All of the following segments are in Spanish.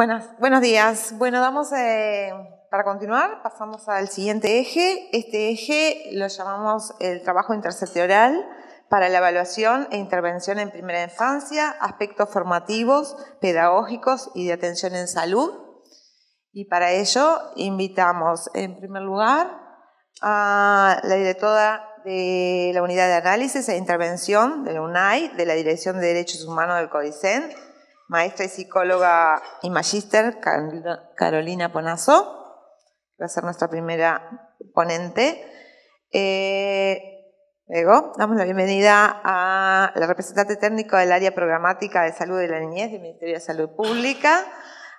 Buenas, buenos días. Bueno, vamos eh, para continuar, pasamos al siguiente eje. Este eje lo llamamos el trabajo intersectorial para la evaluación e intervención en primera infancia, aspectos formativos, pedagógicos y de atención en salud. Y para ello invitamos en primer lugar a la directora de la Unidad de Análisis e Intervención de la UNAI, de la Dirección de Derechos Humanos del CODICEN, maestra y psicóloga y magíster Carolina Ponazo, que va a ser nuestra primera ponente. Eh, luego, damos la bienvenida a la representante técnica del área programática de salud de la niñez del Ministerio de Salud Pública,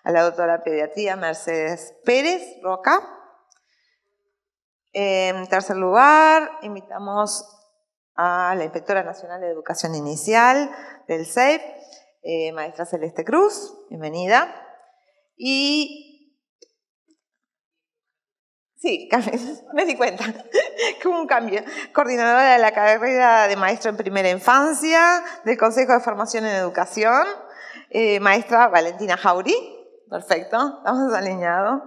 a la doctora pediatría Mercedes Pérez Roca. En tercer lugar, invitamos a la Inspectora Nacional de Educación Inicial del CEIP, eh, maestra Celeste Cruz, bienvenida. Y sí, me di cuenta que hubo un cambio. Coordinadora de la carrera de maestro en primera infancia del Consejo de Formación en Educación, eh, maestra Valentina Jauri. Perfecto, estamos alineados.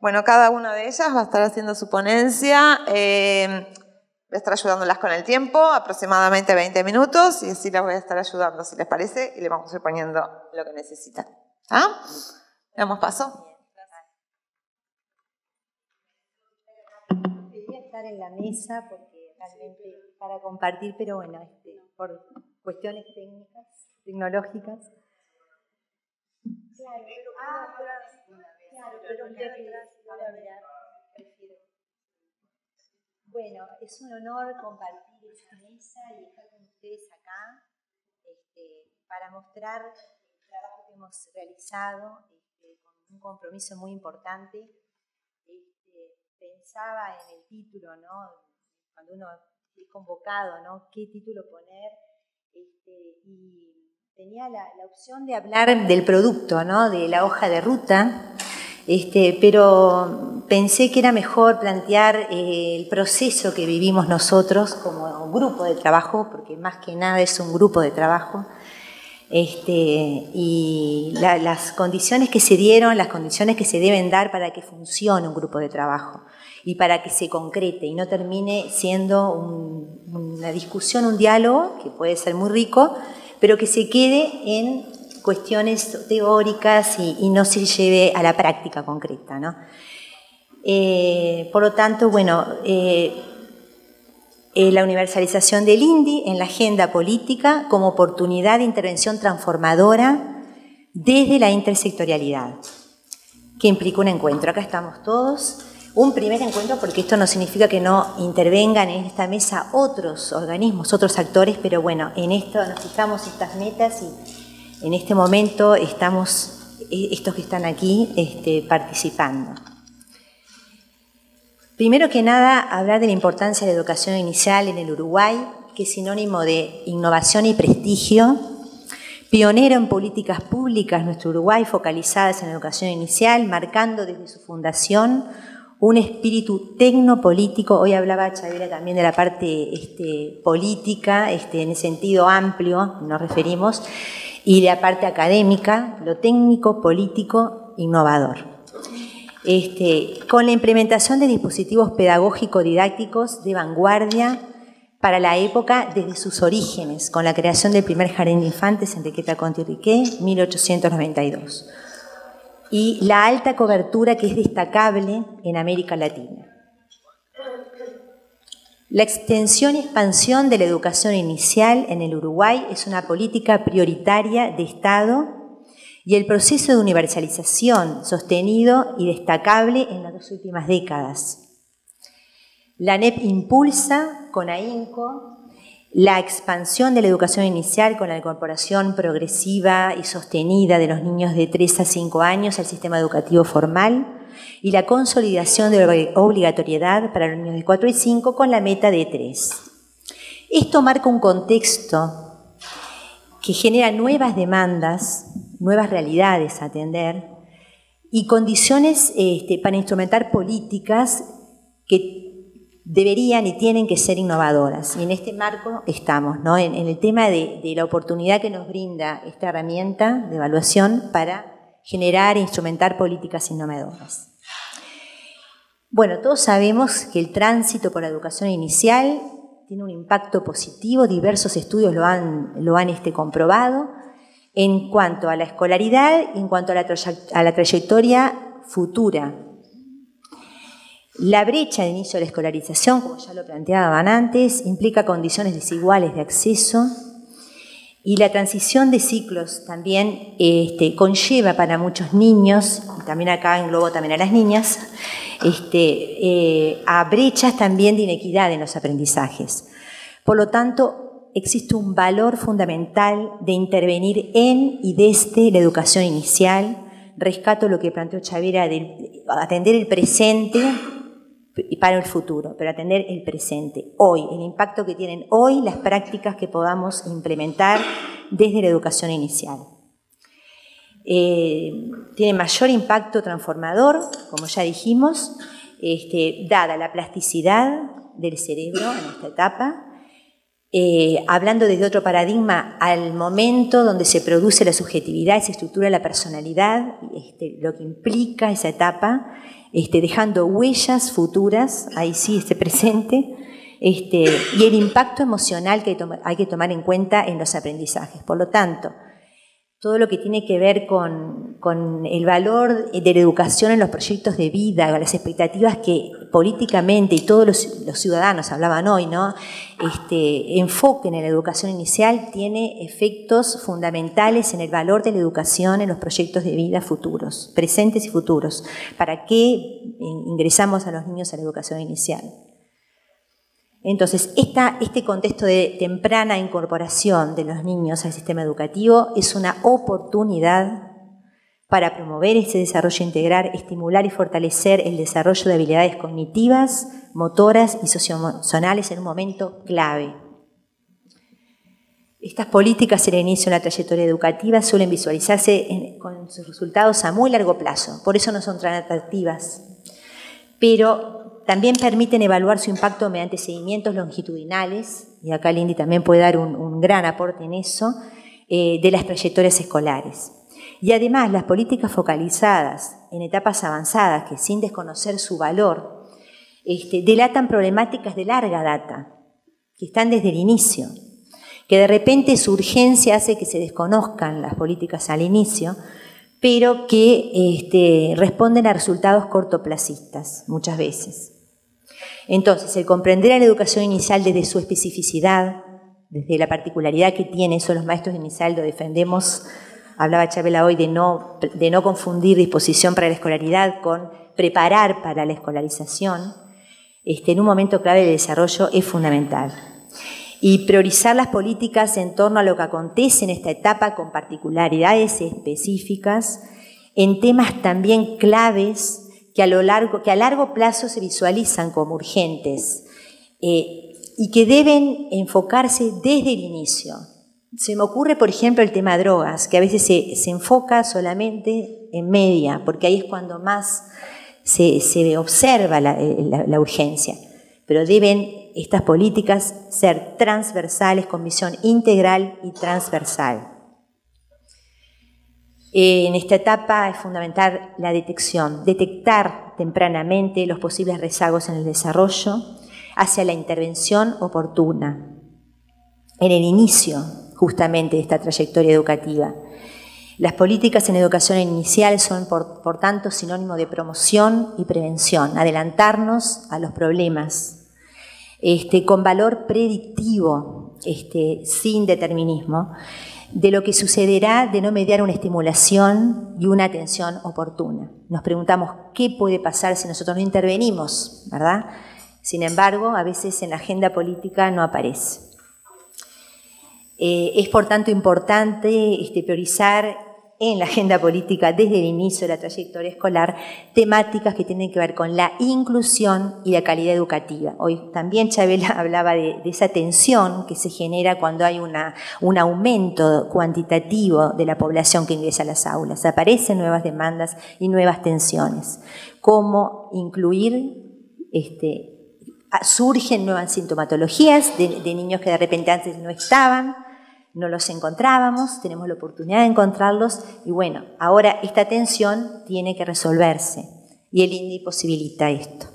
Bueno, cada una de ellas va a estar haciendo su ponencia. Eh, Voy a estar ayudándolas con el tiempo, aproximadamente 20 minutos, y así las voy a estar ayudando, si les parece, y le vamos a ir poniendo lo que necesitan. ¿Ah? ¿Damos paso? Quería estar en la mesa porque realmente para compartir, pero bueno, este, por cuestiones técnicas, tecnológicas. Claro, pero, ah, claro, pero, bueno, es un honor compartir esta mesa y estar con ustedes acá este, para mostrar el trabajo que hemos realizado este, con un compromiso muy importante. Este, pensaba en el título, ¿no? Cuando uno es convocado, ¿no? ¿Qué título poner? y tenía la, la opción de hablar del producto, ¿no? De la hoja de ruta este, pero pensé que era mejor plantear eh, el proceso que vivimos nosotros como grupo de trabajo, porque más que nada es un grupo de trabajo, este, y las condiciones que se dieron, las condiciones que se deben dar para que funcione un grupo de trabajo y para que se concrete y no termine siendo una discusión, un diálogo, que puede ser muy rico, pero que se quede en cuestiones teóricas y, no se lleve a la práctica concreta. ¿no? Eh, por lo tanto, bueno, eh, eh, la universalización del INDI en la agenda política como oportunidad de intervención transformadora desde la intersectorialidad, que implica un encuentro. Acá estamos todos. Un primer encuentro, porque esto no significa que no intervengan en esta mesa otros organismos, otros actores, pero bueno, en esto nos fijamos estas metas y, en este momento estamos, eh, estos que están aquí, este, participando. Primero que nada, hablar de la importancia de la educación inicial en el Uruguay, que es sinónimo de innovación y prestigio, pionero en políticas públicas nuestro Uruguay focalizadas en la educación inicial, marcando desde su fundación un espíritu tecnopolítico. Hoy hablaba Chavira también de la parte este, política, este, en el sentido amplio nos referimos, y la parte académica, lo técnico, político, innovador. Este, con la implementación de dispositivos pedagógicos didácticos de vanguardia para la época desde sus orígenes, con la creación del primer jardín de infantes Enriqueta Conti Riquet, 1892, y la alta cobertura que es destacable en América Latina. La extensión y expansión de la educación inicial en el Uruguay es una política prioritaria de Estado y el proceso de universalización sostenido y destacable en las dos últimas décadas. La NEP impulsa con AINCO la expansión de la educación inicial con la incorporación progresiva y sostenida de los niños de 3 a 5 años al sistema educativo formal y la consolidación de la obligatoriedad para los niños de 4 y 5 con la meta de 3. Esto marca un contexto que genera nuevas demandas, nuevas realidades a atender y condiciones este, para instrumentar políticas que deberían y tienen que ser innovadoras. Y en este marco estamos, ¿no? en, el tema de, de la oportunidad que nos brinda esta herramienta de evaluación para generar e instrumentar políticas innovadoras. Bueno, todos sabemos que el tránsito por la educación inicial tiene un impacto positivo, diversos estudios lo han, este, comprobado, en cuanto a la escolaridad en cuanto a la, a la trayectoria futura. La brecha de inicio de la escolarización, como ya lo planteaban antes, implica condiciones desiguales de acceso y la transición de ciclos también este, conlleva para muchos niños, y también acá englobo también a las niñas, este, eh, a brechas también de inequidad en los aprendizajes. Por lo tanto, existe un valor fundamental de intervenir en y desde la educación inicial. Rescato lo que planteó Chavira de atender el presente para el futuro, pero atender el presente, hoy, el impacto que tienen hoy las prácticas que podamos implementar desde la educación inicial. Eh, tiene mayor impacto transformador, como ya dijimos, este, dada la plasticidad del cerebro en esta etapa, eh, hablando desde otro paradigma al momento donde se produce la subjetividad y se estructura la personalidad, este, lo que implica esa etapa, este, dejando huellas futuras, ahí sí, este presente, y el impacto emocional que hay que tomar en cuenta en los aprendizajes. Por lo tanto, todo lo que tiene que ver con, el valor de la educación en los proyectos de vida, las expectativas que políticamente y todos los, ciudadanos hablaban hoy, ¿no? Este enfoquen en la educación inicial tiene efectos fundamentales en el valor de la educación en los proyectos de vida futuros, presentes y futuros. ¿Para qué ingresamos a los niños a la educación inicial? Entonces, este contexto de temprana incorporación de los niños al sistema educativo es una oportunidad para promover ese desarrollo integral, estimular y fortalecer el desarrollo de habilidades cognitivas, motoras y socioemocionales en un momento clave. Estas políticas en el inicio de la trayectoria educativa suelen visualizarse con sus resultados a muy largo plazo, por eso no son tan atractivas. Pero también permiten evaluar su impacto mediante seguimientos longitudinales, y acá Lindy también puede dar un, gran aporte en eso, eh, de las trayectorias escolares. Y además las políticas focalizadas en etapas avanzadas, que sin desconocer su valor, este, delatan problemáticas de larga data, que están desde el inicio, que de repente su urgencia hace que se desconozcan las políticas al inicio, pero que este, responden a resultados cortoplacistas muchas veces. Entonces, el comprender a la educación inicial desde su especificidad, desde la particularidad que tiene, eso los maestros de inicial lo defendemos, hablaba Chabela hoy de no, de no confundir disposición para la escolaridad con preparar para la escolarización, este, en un momento clave de desarrollo es fundamental. Y priorizar las políticas en torno a lo que acontece en esta etapa con particularidades específicas, en temas también claves que a, lo largo, que a largo plazo se visualizan como urgentes eh, y que deben enfocarse desde el inicio. Se me ocurre, por ejemplo, el tema drogas, que a veces se, enfoca solamente en media, porque ahí es cuando más se, observa la, la urgencia. Pero deben estas políticas ser transversales, con visión integral y transversal. Eh, en esta etapa es fundamental la detección, detectar tempranamente los posibles rezagos en el desarrollo hacia la intervención oportuna, en el inicio justamente de esta trayectoria educativa. Las políticas en educación inicial son, por, tanto, sinónimo de promoción y prevención, adelantarnos a los problemas, este, con valor predictivo, este, sin determinismo, de lo que sucederá de no mediar una estimulación y una atención oportuna. Nos preguntamos qué puede pasar si nosotros no intervenimos, ¿verdad? Sin embargo, a veces en la agenda política no aparece. Eh, es por tanto importante este, priorizar en la agenda política desde el inicio de la trayectoria escolar temáticas que tienen que ver con la inclusión y la calidad educativa. Hoy también Chabela hablaba de, esa tensión que se genera cuando hay una, un aumento cuantitativo de la población que ingresa a las aulas. Aparecen nuevas demandas y nuevas tensiones. Cómo incluir este, surgen nuevas sintomatologías de, de, niños que de repente antes no estaban, no los encontrábamos, tenemos la oportunidad de encontrarlos y bueno, ahora esta tensión tiene que resolverse y el INDI posibilita esto.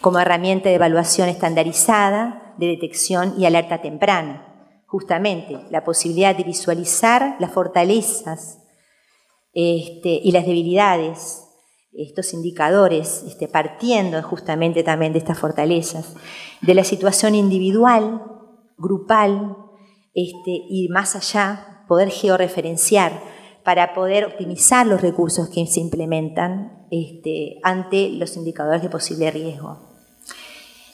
Como herramienta de evaluación estandarizada, de detección y alerta temprana, justamente la posibilidad de visualizar las fortalezas este, y las debilidades, estos indicadores, este, partiendo justamente también de estas fortalezas, de la situación individual, grupal, este, y más allá, poder georreferenciar para poder optimizar los recursos que se implementan este, ante los indicadores de posible riesgo.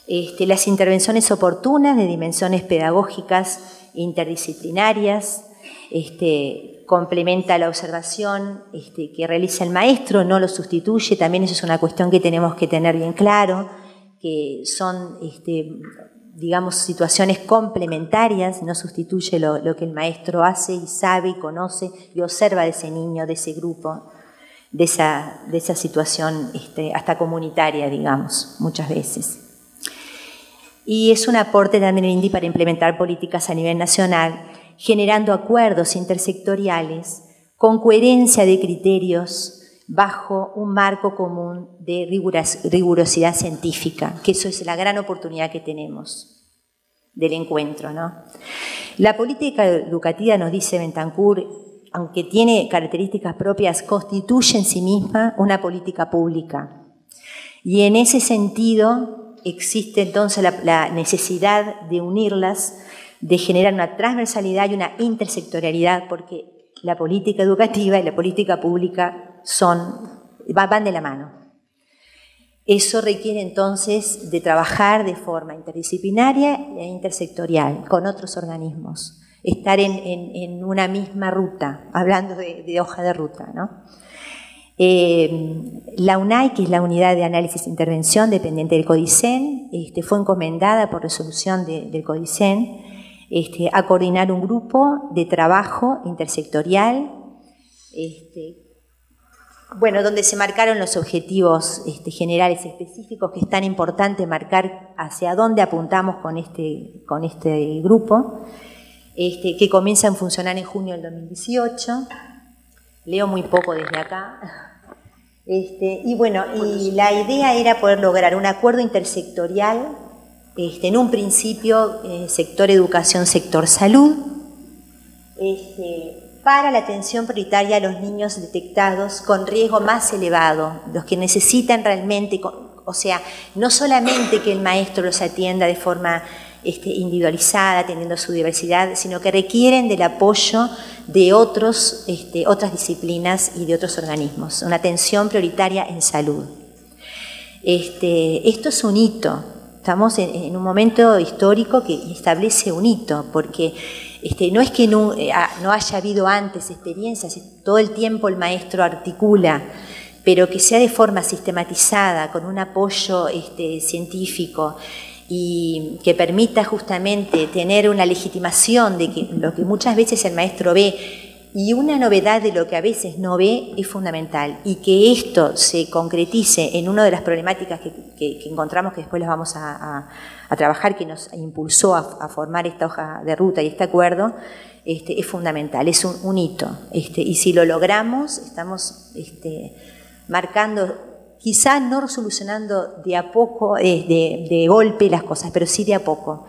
Este, las intervenciones oportunas de dimensiones pedagógicas interdisciplinarias, este, complementa la observación este, que realiza el maestro, no lo sustituye, también eso es una cuestión que tenemos que tener bien claro, que son este, digamos, situaciones complementarias, no sustituye lo, que el maestro hace y sabe conoce y observa de ese niño, de ese grupo, de esa, de esa situación este, hasta comunitaria, digamos, muchas veces. Y es un aporte también el INDI para implementar políticas a nivel nacional, generando acuerdos intersectoriales con coherencia de criterios bajo un marco común de rigurosidad científica, que eso es la gran oportunidad que tenemos del encuentro. ¿no? La política educativa, nos dice Bentancur, aunque tiene características propias, constituye en sí misma una política pública. Y en ese sentido existe entonces la, la necesidad de unirlas, de generar una transversalidad y una intersectorialidad, porque la política educativa y la política pública son, van de la mano. Eso requiere entonces de trabajar de forma interdisciplinaria e intersectorial con otros organismos, estar en, una misma ruta, hablando de, hoja de ruta. ¿no? Eh, la UNAI, que es la Unidad de Análisis e Intervención dependiente del CODICEN, este, fue encomendada por resolución del CODICEN este, a coordinar un grupo de trabajo intersectorial este, bueno, donde se marcaron los objetivos este, generales específicos, que es tan importante marcar hacia dónde apuntamos con este, con este grupo, este, que comienza a funcionar en junio del 2018. Leo muy poco desde acá. Este, y bueno, y la idea era poder lograr un acuerdo intersectorial, en un principio eh, sector educación, sector salud, para la atención prioritaria a los niños detectados con riesgo más elevado, los que necesitan realmente, o sea, no solamente que el maestro los atienda de forma este, individualizada, teniendo su diversidad, sino que requieren del apoyo de otros, este, otras disciplinas y de otros organismos, una atención prioritaria en salud. Este, esto es un hito, estamos en un momento histórico que establece un hito, porque este, no es que no, eh, no, haya habido antes experiencias, todo el tiempo el maestro articula, pero que sea de forma sistematizada, con un apoyo este, científico y que permita justamente tener una legitimación de lo que muchas veces el maestro ve y una novedad de lo que a veces no ve es fundamental y que esto se concretice en una de las problemáticas que, encontramos que después las vamos a, trabajar, que nos impulsó a, formar esta hoja de ruta y este acuerdo, este, es fundamental, es un, hito. Este, y si lo logramos, estamos este, marcando, quizás no solucionando de a poco, eh, de, de, golpe las cosas, pero sí de a poco.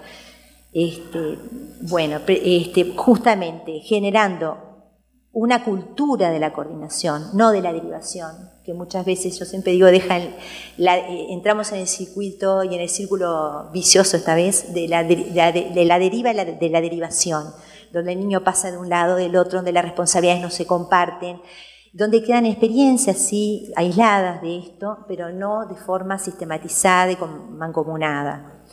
Este, bueno, este, justamente generando una cultura de la coordinación, no de la derivación, que muchas veces yo siempre digo, dejan eh, entramos en el circuito y en el círculo vicioso esta vez de la, de, la deriva de la derivación, donde el niño pasa de un lado del otro, donde las responsabilidades no se comparten, donde quedan experiencias sí aisladas de esto, pero no de forma sistematizada y mancomunada.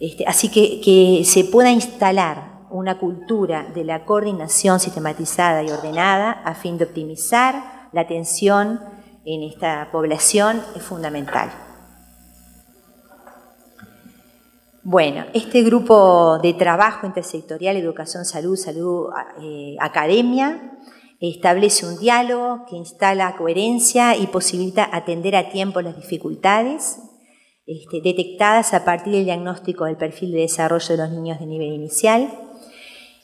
Este, así que se pueda instalar una cultura de la coordinación sistematizada y ordenada a fin de optimizar la atención en esta población es fundamental. Bueno, este grupo de trabajo intersectorial, educación, salud, salud, eh, academia, establece un diálogo que instala coherencia y posibilita atender a tiempo las dificultades este, detectadas a partir del diagnóstico del perfil de desarrollo de los niños de nivel inicial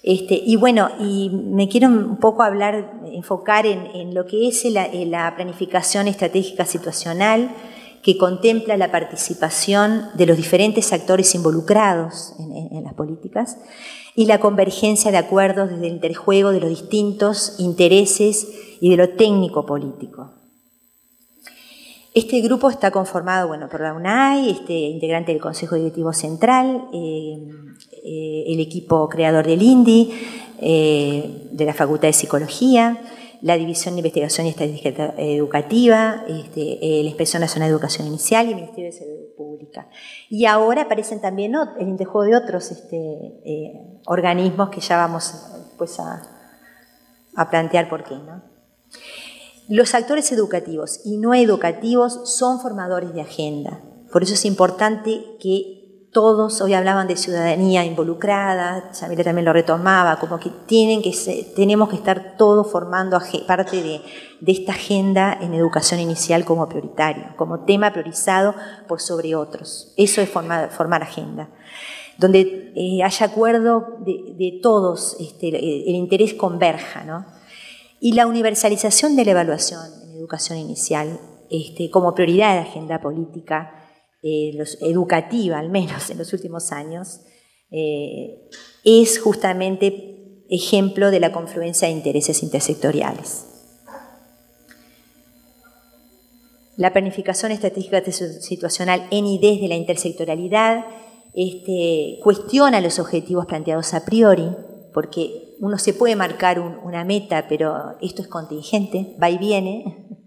Este, y bueno, y me quiero un poco hablar, enfocar en, lo que es la, planificación estratégica situacional que contempla la participación de los diferentes actores involucrados en, las políticas y la convergencia de acuerdos desde el interjuego de los distintos intereses y de lo técnico político. Este grupo está conformado bueno, por la UNAI, este, integrante del Consejo Directivo Central, eh, eh, el equipo creador del INDI, eh, de la Facultad de Psicología, la División de Investigación y Estadística Educativa, este, la Inspección Nacional de Educación Inicial y el Ministerio de Salud Pública. Y ahora aparecen también el interjuego de otros este, organismos que ya vamos pues, a, a plantear por qué. ¿no? Los actores educativos y no educativos son formadores de agenda. Por eso es importante que todos, hoy hablaban de ciudadanía involucrada, Yamila también lo retomaba, como que, tienen que tenemos que estar todos formando parte de, esta agenda en educación inicial como prioritario, como tema priorizado por sobre otros. Eso es formar, agenda donde eh, haya acuerdo de, todos, este, el, interés converja, ¿no? y la universalización de la evaluación en educación inicial este, como prioridad de la agenda política eh, educativa, al menos en los últimos años, eh, es justamente ejemplo de la confluencia de intereses intersectoriales. La planificación estratégica situacional en y desde la intersectorialidad este, cuestiona los objetivos planteados a priori, porque uno se puede marcar una meta, pero esto es contingente, va y viene.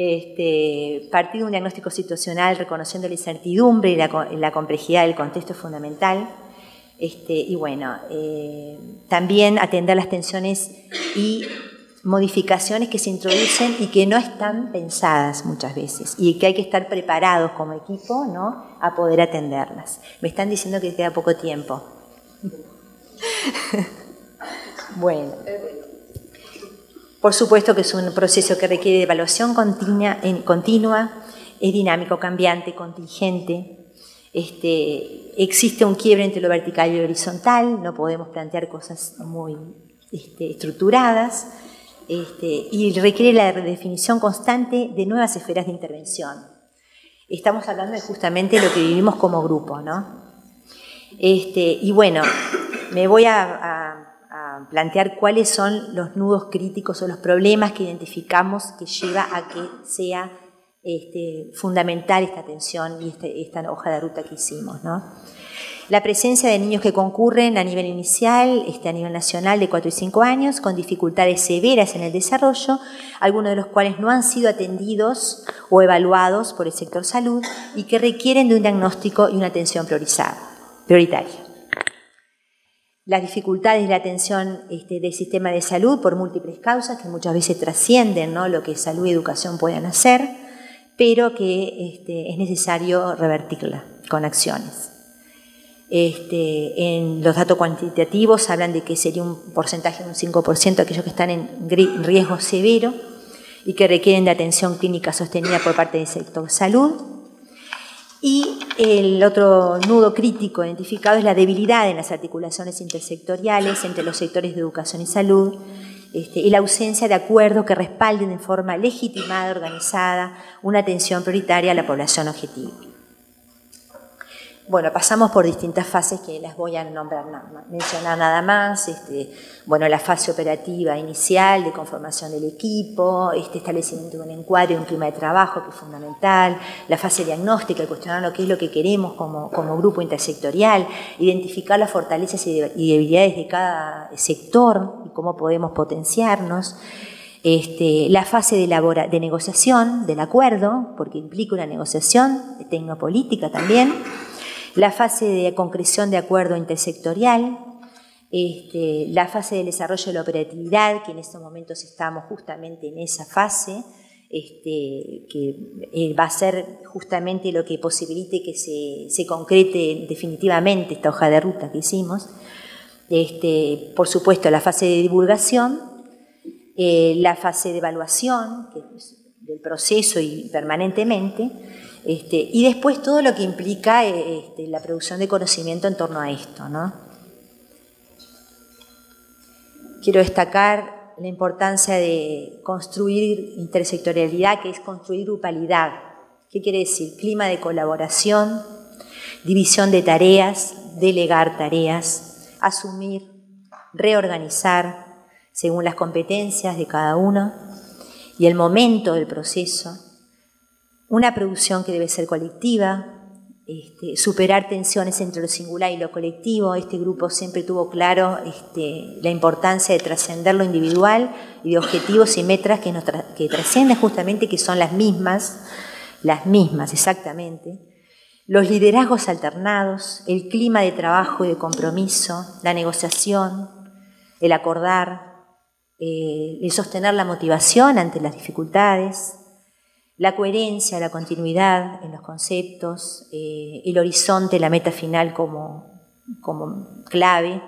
Este, partir de un diagnóstico situacional reconociendo la incertidumbre y la, complejidad del contexto es fundamental. Este, y bueno, eh, también atender las tensiones y modificaciones que se introducen y que no están pensadas muchas veces y que hay que estar preparados como equipo ¿no? a poder atenderlas. Me están diciendo que queda poco tiempo. bueno. Por supuesto que es un proceso que requiere de evaluación continua, es dinámico, cambiante, contingente. Este, existe un quiebre entre lo vertical y lo horizontal, no podemos plantear cosas muy este, estructuradas este, y requiere la redefinición constante de nuevas esferas de intervención. Estamos hablando de justamente lo que vivimos como grupo, ¿no? Y bueno, me voy a, plantear cuáles son los nudos críticos o los problemas que identificamos que lleva a que sea este, fundamental esta atención y este, esta hoja de ruta que hicimos. La presencia de niños que concurren a nivel inicial, este, a nivel nacional de 4 y 5 años, con dificultades severas en el desarrollo, algunos de los cuales no han sido atendidos o evaluados por el sector salud y que requieren de un diagnóstico y una atención priorizada, prioritaria las dificultades de la atención este, del sistema de salud por múltiples causas que muchas veces trascienden lo que salud y educación puedan hacer, pero que este, es necesario revertirla con acciones. Este, en los datos cuantitativos hablan de que sería un porcentaje de un 5% de aquellos que están en riesgo severo y que requieren de atención clínica sostenida por parte del sector salud y el otro nudo crítico identificado es la debilidad en las articulaciones intersectoriales entre los sectores de educación y salud este, y la ausencia de acuerdos que respalden de forma legitimada, organizada, una atención prioritaria a la población objetivo. Bueno, pasamos por distintas fases que las voy a nombrar, mencionar nada más. Este, bueno, la fase operativa inicial de conformación del equipo, este establecimiento de un encuadre, un clima de trabajo que es fundamental, la fase diagnóstica, cuestionar lo que es lo que queremos como, grupo intersectorial, identificar las fortalezas y debilidades de cada sector y cómo podemos potenciarnos. Este, la fase de, de negociación del acuerdo, porque implica una negociación tecnopolítica también la fase de concreción de acuerdo intersectorial, este, la fase del desarrollo de la operatividad, que en estos momentos estamos justamente en esa fase, este, que eh, va a ser justamente lo que posibilite que se, concrete definitivamente esta hoja de ruta que hicimos. Este, por supuesto, la fase de divulgación, eh, la fase de evaluación del proceso y permanentemente, este, y después todo lo que implica este, la producción de conocimiento en torno a esto. ¿no? quiero destacar la importancia de construir intersectorialidad, que es construir grupalidad. ¿Qué quiere decir? Clima de colaboración, división de tareas, delegar tareas, asumir, reorganizar según las competencias de cada uno y el momento del proceso. Una producción que debe ser colectiva, este, superar tensiones entre lo singular y lo colectivo. Este grupo siempre tuvo claro este, la importancia de trascender lo individual y de objetivos y metas que, que trascienden justamente, que son las mismas, las mismas exactamente los liderazgos alternados, el clima de trabajo y de compromiso, la negociación, el acordar, eh, el sostener la motivación ante las dificultades, la coherencia, la continuidad en los conceptos, eh, el horizonte, la meta final como, como clave,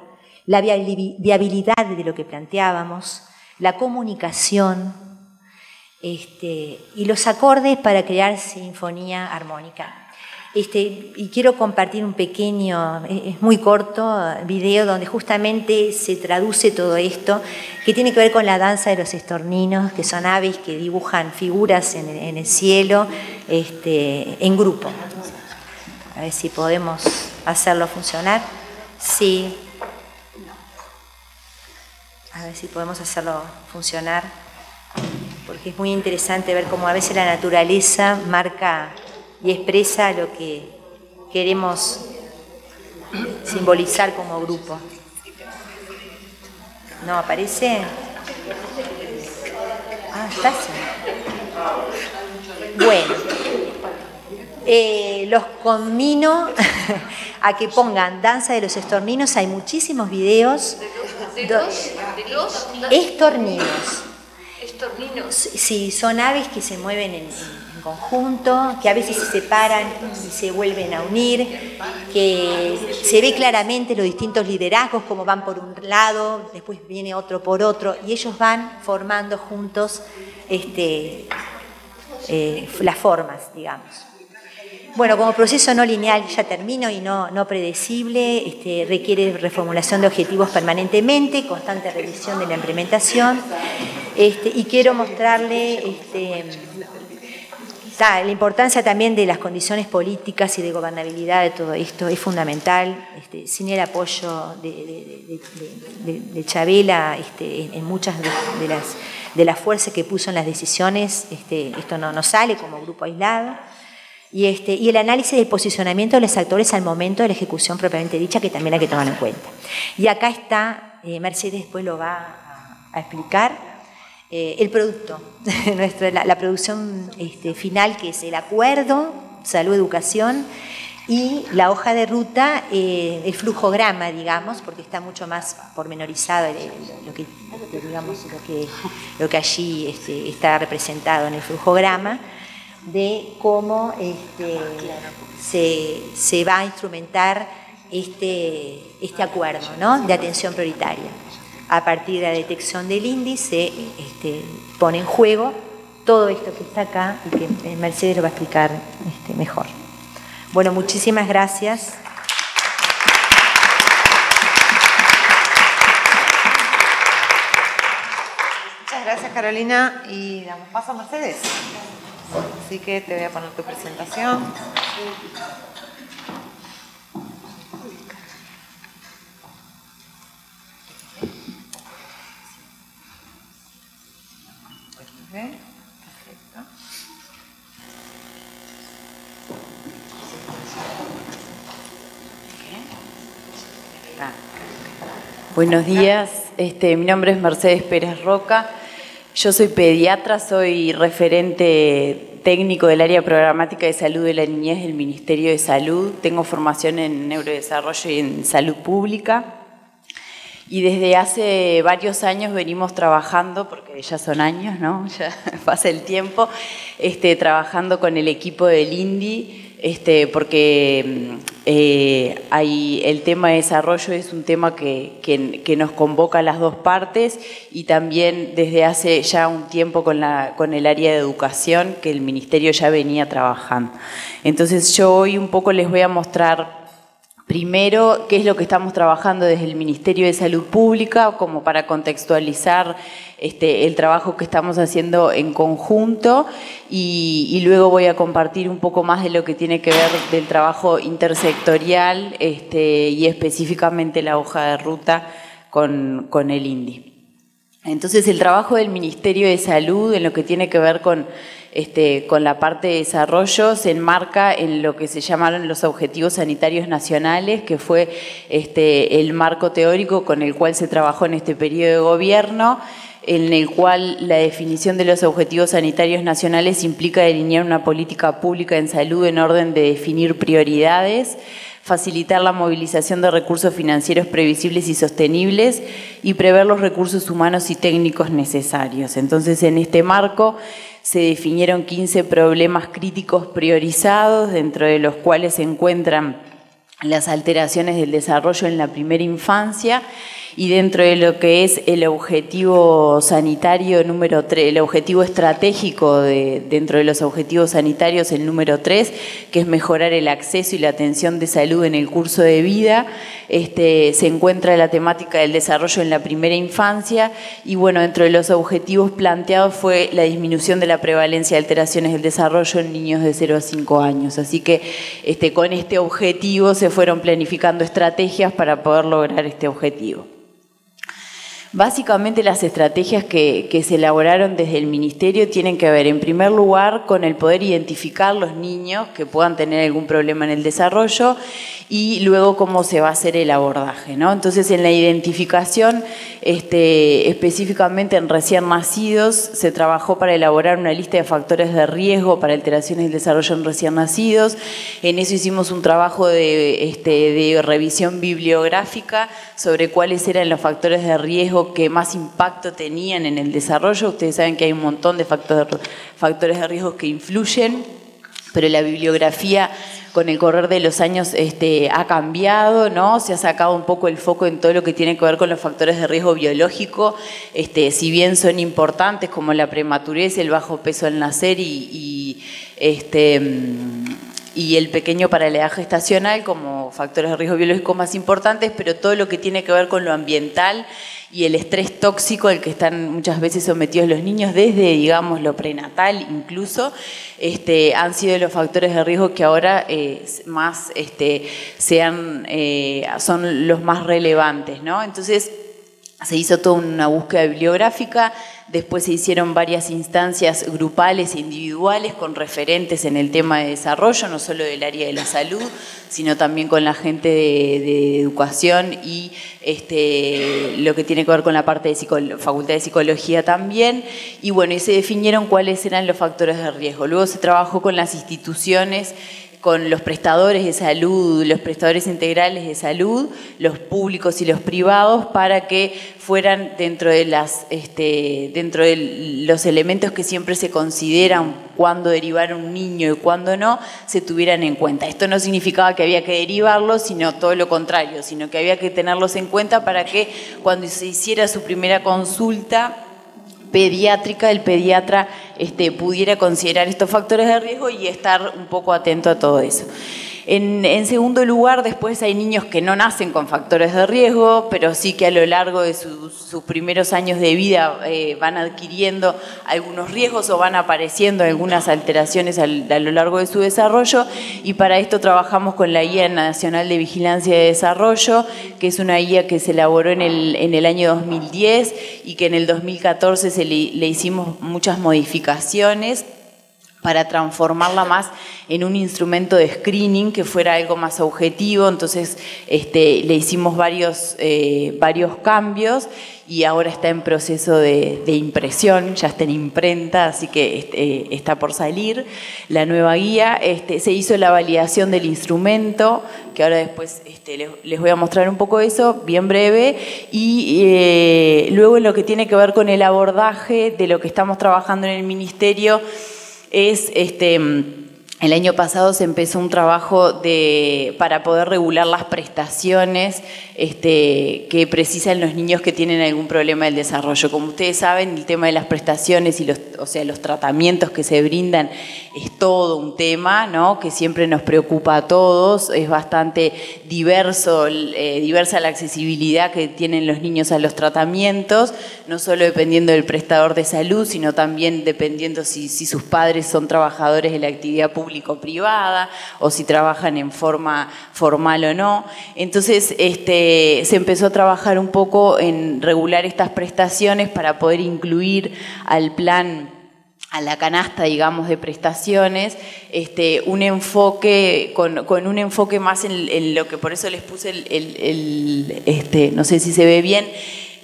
la viabilidad de lo que planteábamos, la comunicación este, y los acordes para crear sinfonía armónica. Este, y quiero compartir un pequeño, es muy corto, video donde justamente se traduce todo esto, que tiene que ver con la danza de los estorninos, que son aves que dibujan figuras en, el cielo este, en grupo. A ver si podemos hacerlo funcionar. Sí. A ver si podemos hacerlo funcionar, porque es muy interesante ver cómo a veces la naturaleza marca y expresa lo que queremos simbolizar como grupo. ¿No aparece? Ah, está Bueno, eh, los conmino a que pongan Danza de los Estorninos. Hay muchísimos videos. De los, estorninos. Estorninos. Sí, son aves que se mueven en conjunto, que a veces se separan y se vuelven a unir, que se ve claramente los distintos liderazgos, como van por un lado, después viene otro por otro, y ellos van formando juntos este, eh, las formas, digamos. Bueno, como proceso no lineal, ya termino, y no, no predecible, este, requiere reformulación de objetivos permanentemente, constante revisión de la implementación, este, y quiero mostrarle este, la importancia también de las condiciones políticas y de gobernabilidad de todo esto es fundamental. Este, sin el apoyo de, Chabela este, en, muchas de, las, de las fuerzas que puso en las decisiones, este, esto no, no sale como grupo aislado. Y, este, y el análisis del posicionamiento de los actores al momento de la ejecución propiamente dicha, que también hay que tomar en cuenta. Y acá está, eh, Mercedes después lo va a explicar, eh, el producto, nuestra, la, producción este, final, que es el acuerdo, salud, educación, y la hoja de ruta, eh, el flujograma, digamos, porque está mucho más pormenorizado lo, que, digamos, lo, que, lo que allí este, está representado en el flujograma, de cómo este, se, se, va a instrumentar este, este acuerdo ¿no? de atención prioritaria a partir de la detección del índice, este, pone en juego todo esto que está acá y que Mercedes lo va a explicar este, mejor. Bueno, muchísimas gracias. Muchas gracias Carolina y damos paso a Mercedes. Así que te voy a poner tu presentación. Buenos días, este, mi nombre es Mercedes Pérez Roca, yo soy pediatra, soy referente técnico del área programática de salud de la niñez del Ministerio de Salud, tengo formación en neurodesarrollo y en salud pública. Y desde hace varios años venimos trabajando, porque ya son años, ¿no? ya pasa el tiempo, este, trabajando con el equipo del INDI este, porque eh, hay, el tema de desarrollo es un tema que, que, nos convoca a las dos partes y también desde hace ya un tiempo con, la, con el área de educación que el Ministerio ya venía trabajando. Entonces yo hoy un poco les voy a mostrar Primero, qué es lo que estamos trabajando desde el Ministerio de Salud Pública, como para contextualizar este, el trabajo que estamos haciendo en conjunto y, luego voy a compartir un poco más de lo que tiene que ver del trabajo intersectorial este, y específicamente la hoja de ruta con, con el INDI. Entonces, el trabajo del Ministerio de Salud en lo que tiene que ver con este, con la parte de desarrollo se enmarca en lo que se llamaron los Objetivos Sanitarios Nacionales, que fue este, el marco teórico con el cual se trabajó en este periodo de gobierno en el cual la definición de los objetivos sanitarios nacionales implica delinear una política pública en salud en orden de definir prioridades, facilitar la movilización de recursos financieros previsibles y sostenibles y prever los recursos humanos y técnicos necesarios. Entonces, en este marco, se definieron 15 problemas críticos priorizados, dentro de los cuales se encuentran las alteraciones del desarrollo en la primera infancia y dentro de lo que es el objetivo sanitario número 3, el objetivo estratégico de, dentro de los objetivos sanitarios, el número 3, que es mejorar el acceso y la atención de salud en el curso de vida, este, se encuentra la temática del desarrollo en la primera infancia y bueno, dentro de los objetivos planteados fue la disminución de la prevalencia de alteraciones del desarrollo en niños de 0 a 5 años. Así que este, con este objetivo se fueron planificando estrategias para poder lograr este objetivo. Básicamente las estrategias que, se elaboraron desde el Ministerio tienen que ver, en primer lugar, con el poder identificar los niños que puedan tener algún problema en el desarrollo y luego cómo se va a hacer el abordaje. ¿no? Entonces, en la identificación, este, específicamente en recién nacidos, se trabajó para elaborar una lista de factores de riesgo para alteraciones del desarrollo en recién nacidos. En eso hicimos un trabajo de, este, de revisión bibliográfica sobre cuáles eran los factores de riesgo que más impacto tenían en el desarrollo. Ustedes saben que hay un montón de factores de riesgo que influyen, pero la bibliografía con el correr de los años este, ha cambiado, ¿no? Se ha sacado un poco el foco en todo lo que tiene que ver con los factores de riesgo biológico, este, si bien son importantes como la prematurez, el bajo peso al nacer y, este, y el pequeño para gestacional como factores de riesgo biológico más importantes, pero todo lo que tiene que ver con lo ambiental y el estrés tóxico al que están muchas veces sometidos los niños desde, digamos, lo prenatal incluso, este, han sido los factores de riesgo que ahora eh, más este, sean, eh, son los más relevantes, ¿no? Entonces, se hizo toda una búsqueda bibliográfica, después se hicieron varias instancias grupales e individuales con referentes en el tema de desarrollo, no solo del área de la salud, sino también con la gente de, educación y este, lo que tiene que ver con la parte de facultad de psicología también. Y bueno, y se definieron cuáles eran los factores de riesgo. Luego se trabajó con las instituciones con los prestadores de salud, los prestadores integrales de salud, los públicos y los privados, para que fueran dentro de, las, este, dentro de los elementos que siempre se consideran cuando derivar un niño y cuando no, se tuvieran en cuenta. Esto no significaba que había que derivarlos, sino todo lo contrario, sino que había que tenerlos en cuenta para que cuando se hiciera su primera consulta, pediátrica, el pediatra este, pudiera considerar estos factores de riesgo y estar un poco atento a todo eso. En, segundo lugar, después hay niños que no nacen con factores de riesgo, pero sí que a lo largo de sus, primeros años de vida eh, van adquiriendo algunos riesgos o van apareciendo algunas alteraciones a lo largo de su desarrollo. Y para esto trabajamos con la Guía Nacional de Vigilancia de Desarrollo, que es una guía que se elaboró en el, en el año 2010 y que en el 2014 se le hicimos muchas modificaciones para transformarla más en un instrumento de screening que fuera algo más objetivo. Entonces este, le hicimos varios, eh, varios cambios y ahora está en proceso de, impresión, ya está en imprenta, así que este, está por salir la nueva guía. Este, se hizo la validación del instrumento, que ahora después les, voy a mostrar un poco eso, bien breve, y eh, luego en lo que tiene que ver con el abordaje de lo que estamos trabajando en el Ministerio, es este, el año pasado se empezó un trabajo de, para poder regular las prestaciones este, que precisan los niños que tienen algún problema del desarrollo. Como ustedes saben, el tema de las prestaciones y los, o sea, los tratamientos que se brindan es todo un tema, ¿no? que siempre nos preocupa a todos. Es bastante diverso, eh, diversa la accesibilidad que tienen los niños a los tratamientos, no solo dependiendo del prestador de salud, sino también dependiendo si, si sus padres son trabajadores de la actividad pública público-privada o si trabajan en forma formal o no. Entonces este, se empezó a trabajar un poco en regular estas prestaciones para poder incluir al plan a la canasta, digamos, de prestaciones, este, un enfoque, con, un enfoque más en, lo que por eso les puse el, este, no sé si se ve bien,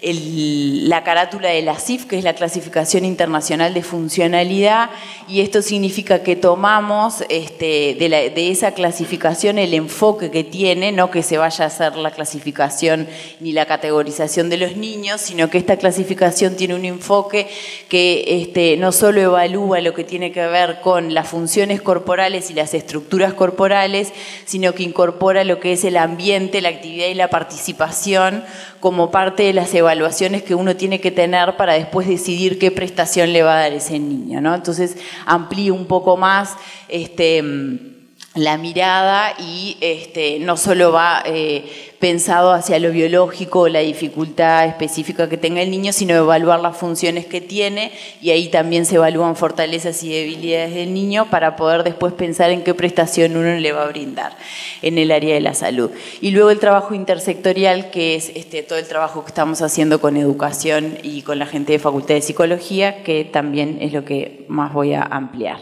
la carátula de la CIF, que es la Clasificación Internacional de Funcionalidad, y esto significa que tomamos este, de, esa clasificación el enfoque que tiene, no que se vaya a hacer la clasificación ni la categorización de los niños, sino que esta clasificación tiene un enfoque que este, no solo evalúa lo que tiene que ver con las funciones corporales y las estructuras corporales, sino que incorpora lo que es el ambiente, la actividad y la participación como parte de las evaluaciones que uno tiene que tener para después decidir qué prestación le va a dar ese niño. ¿no? Entonces amplíe un poco más este, la mirada y este, no solo va eh, pensado hacia lo biológico, la dificultad específica que tenga el niño, sino evaluar las funciones que tiene y ahí también se evalúan fortalezas y debilidades del niño para poder después pensar en qué prestación uno le va a brindar en el área de la salud. Y luego el trabajo intersectorial, que es este, todo el trabajo que estamos haciendo con educación y con la gente de Facultad de Psicología, que también es lo que más voy a ampliar.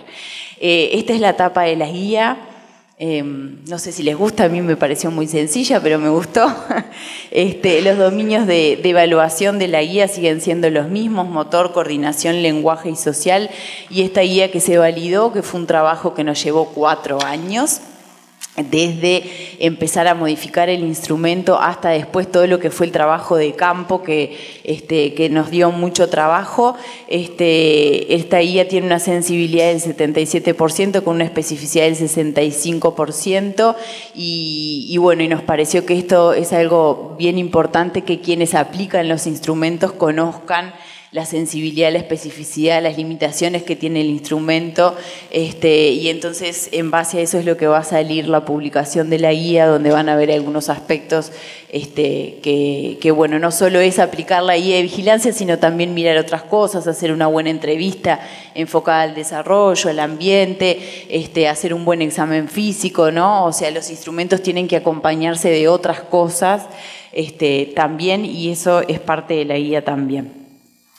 Eh, esta es la etapa de la guía. Em, no sé si les gusta, a mí me pareció muy sencilla, pero me gustó. Este, los dominios de, de, evaluación de la guía siguen siendo los mismos, motor, coordinación, lenguaje y social. Y esta guía que se validó, que fue un trabajo que nos llevó cuatro años, desde empezar a modificar el instrumento hasta después todo lo que fue el trabajo de campo que, este, que nos dio mucho trabajo. Este, esta guía tiene una sensibilidad del 77% con una especificidad del 65% y, y bueno, y nos pareció que esto es algo bien importante que quienes aplican los instrumentos conozcan la sensibilidad, la especificidad, las limitaciones que tiene el instrumento, este, y entonces en base a eso es lo que va a salir la publicación de la guía, donde van a ver algunos aspectos este, que, bueno, no solo es aplicar la guía de vigilancia, sino también mirar otras cosas, hacer una buena entrevista enfocada al desarrollo, al ambiente, este, hacer un buen examen físico, ¿no? O sea, los instrumentos tienen que acompañarse de otras cosas este, también, y eso es parte de la guía también.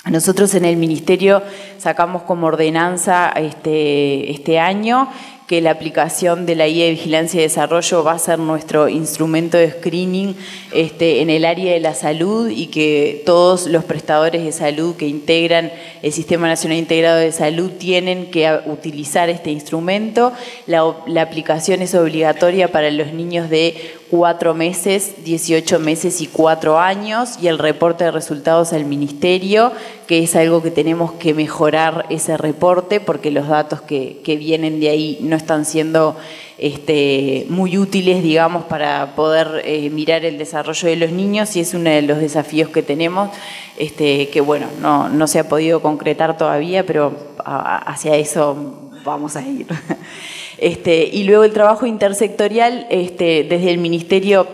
Nosotros en el Ministerio sacamos como ordenanza este, este año que la aplicación de la guía de vigilancia y desarrollo va a ser nuestro instrumento de screening este, en el área de la salud y que todos los prestadores de salud que integran el Sistema Nacional Integrado de Salud tienen que utilizar este instrumento. La, la aplicación es obligatoria para los niños de 4 meses, 18 meses y 4 años y el reporte de resultados al Ministerio, que es algo que tenemos que mejorar ese reporte porque los datos que, que vienen de ahí no están siendo este, muy útiles, digamos, para poder eh, mirar el desarrollo de los niños y es uno de los desafíos que tenemos, este, que bueno, no, no se ha podido concretar todavía, pero hacia eso vamos a ir. Este, y luego el trabajo intersectorial, este, desde el Ministerio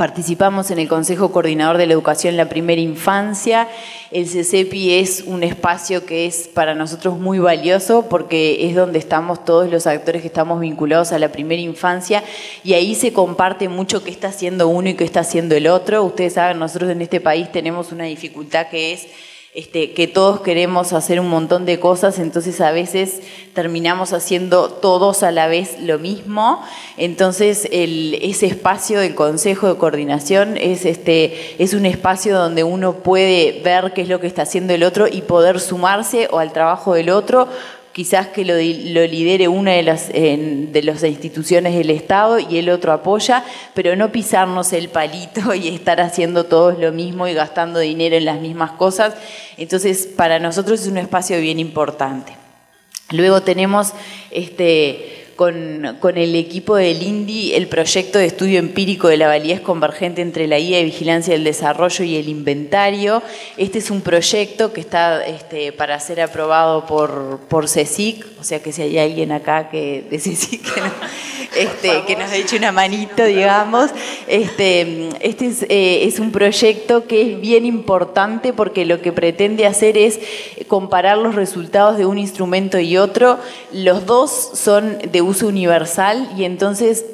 participamos en el Consejo Coordinador de la Educación en la Primera Infancia. El CCEPI es un espacio que es para nosotros muy valioso porque es donde estamos todos los actores que estamos vinculados a la primera infancia y ahí se comparte mucho qué está haciendo uno y qué está haciendo el otro. Ustedes saben, nosotros en este país tenemos una dificultad que es este, que todos queremos hacer un montón de cosas, entonces a veces terminamos haciendo todos a la vez lo mismo. Entonces ese espacio del Consejo de Coordinación es, este, es un espacio donde uno puede ver qué es lo que está haciendo el otro y poder sumarse o al trabajo del otro quizás que lo, lidere una de las, de las instituciones del Estado y el otro apoya, pero no pisarnos el palito y estar haciendo todos lo mismo y gastando dinero en las mismas cosas. Entonces, para nosotros es un espacio bien importante. Luego tenemos este, con, con, el equipo del INDI el proyecto de estudio empírico de la validez convergente entre la guía de vigilancia del desarrollo y el inventario. Este es un proyecto que está este, para ser aprobado por, por CECIC, o sea que si hay alguien acá que de CECIC que, este, que nos eche una manito, digamos. Este, este es, eh, es un proyecto que es bien importante porque lo que pretende hacer es comparar los resultados de un instrumento y otro. Los dos son de uso universal y entonces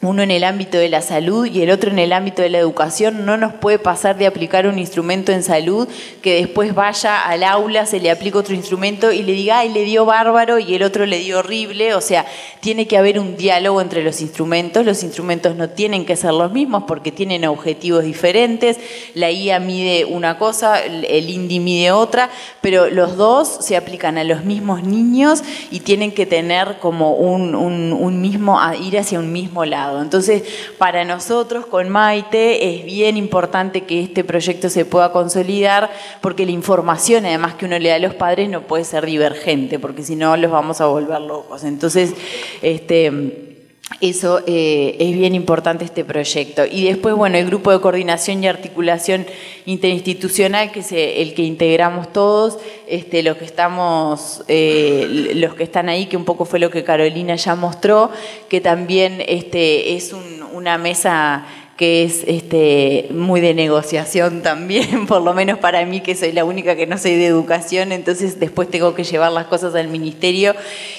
uno en el ámbito de la salud y el otro en el ámbito de la educación, no nos puede pasar de aplicar un instrumento en salud que después vaya al aula, se le aplique otro instrumento y le diga, ay, le dio bárbaro y el otro le dio horrible. O sea, tiene que haber un diálogo entre los instrumentos. Los instrumentos no tienen que ser los mismos porque tienen objetivos diferentes. La IA mide una cosa, el INDI mide otra, pero los dos se aplican a los mismos niños y tienen que tener como un, un mismo, ir hacia un mismo lado. Entonces, para nosotros con Maite es bien importante que este proyecto se pueda consolidar porque la información, además que uno le da a los padres, no puede ser divergente, porque si no los vamos a volver locos. Entonces, este eso eh, es bien importante este proyecto. Y después, bueno, el grupo de coordinación y articulación interinstitucional, que es el que integramos todos, este, los que estamos, eh, los que están ahí, que un poco fue lo que Carolina ya mostró, que también este, es una mesa que es este, muy de negociación también, por lo menos para mí que soy la única que no soy de educación, entonces después tengo que llevar las cosas al ministerio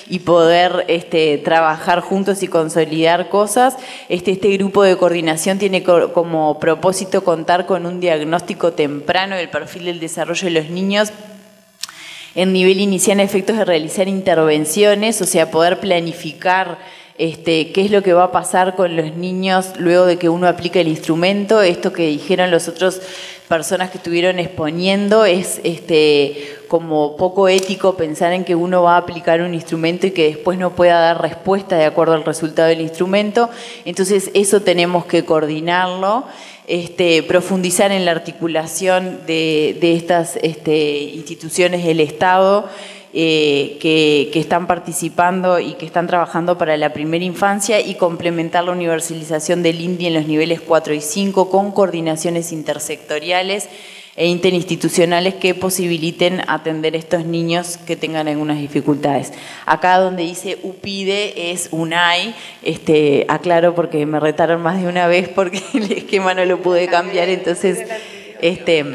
y poder este, trabajar juntos y consolidar cosas. Este, este grupo de coordinación tiene como propósito contar con un diagnóstico temprano del perfil del desarrollo de los niños en nivel inicial efectos de realizar intervenciones, o sea, poder planificar este, qué es lo que va a pasar con los niños luego de que uno aplique el instrumento. Esto que dijeron las otras personas que estuvieron exponiendo es este, como poco ético pensar en que uno va a aplicar un instrumento y que después no pueda dar respuesta de acuerdo al resultado del instrumento. Entonces eso tenemos que coordinarlo. Este, profundizar en la articulación de, estas este, instituciones del Estado eh, que, están participando y que están trabajando para la primera infancia y complementar la universalización del INDI en los niveles 4 y 5 con coordinaciones intersectoriales e interinstitucionales que posibiliten atender a estos niños que tengan algunas dificultades. Acá donde dice UPIDE es UNAI, este, aclaro porque me retaron más de una vez porque el esquema no lo pude cambiar, entonces, este,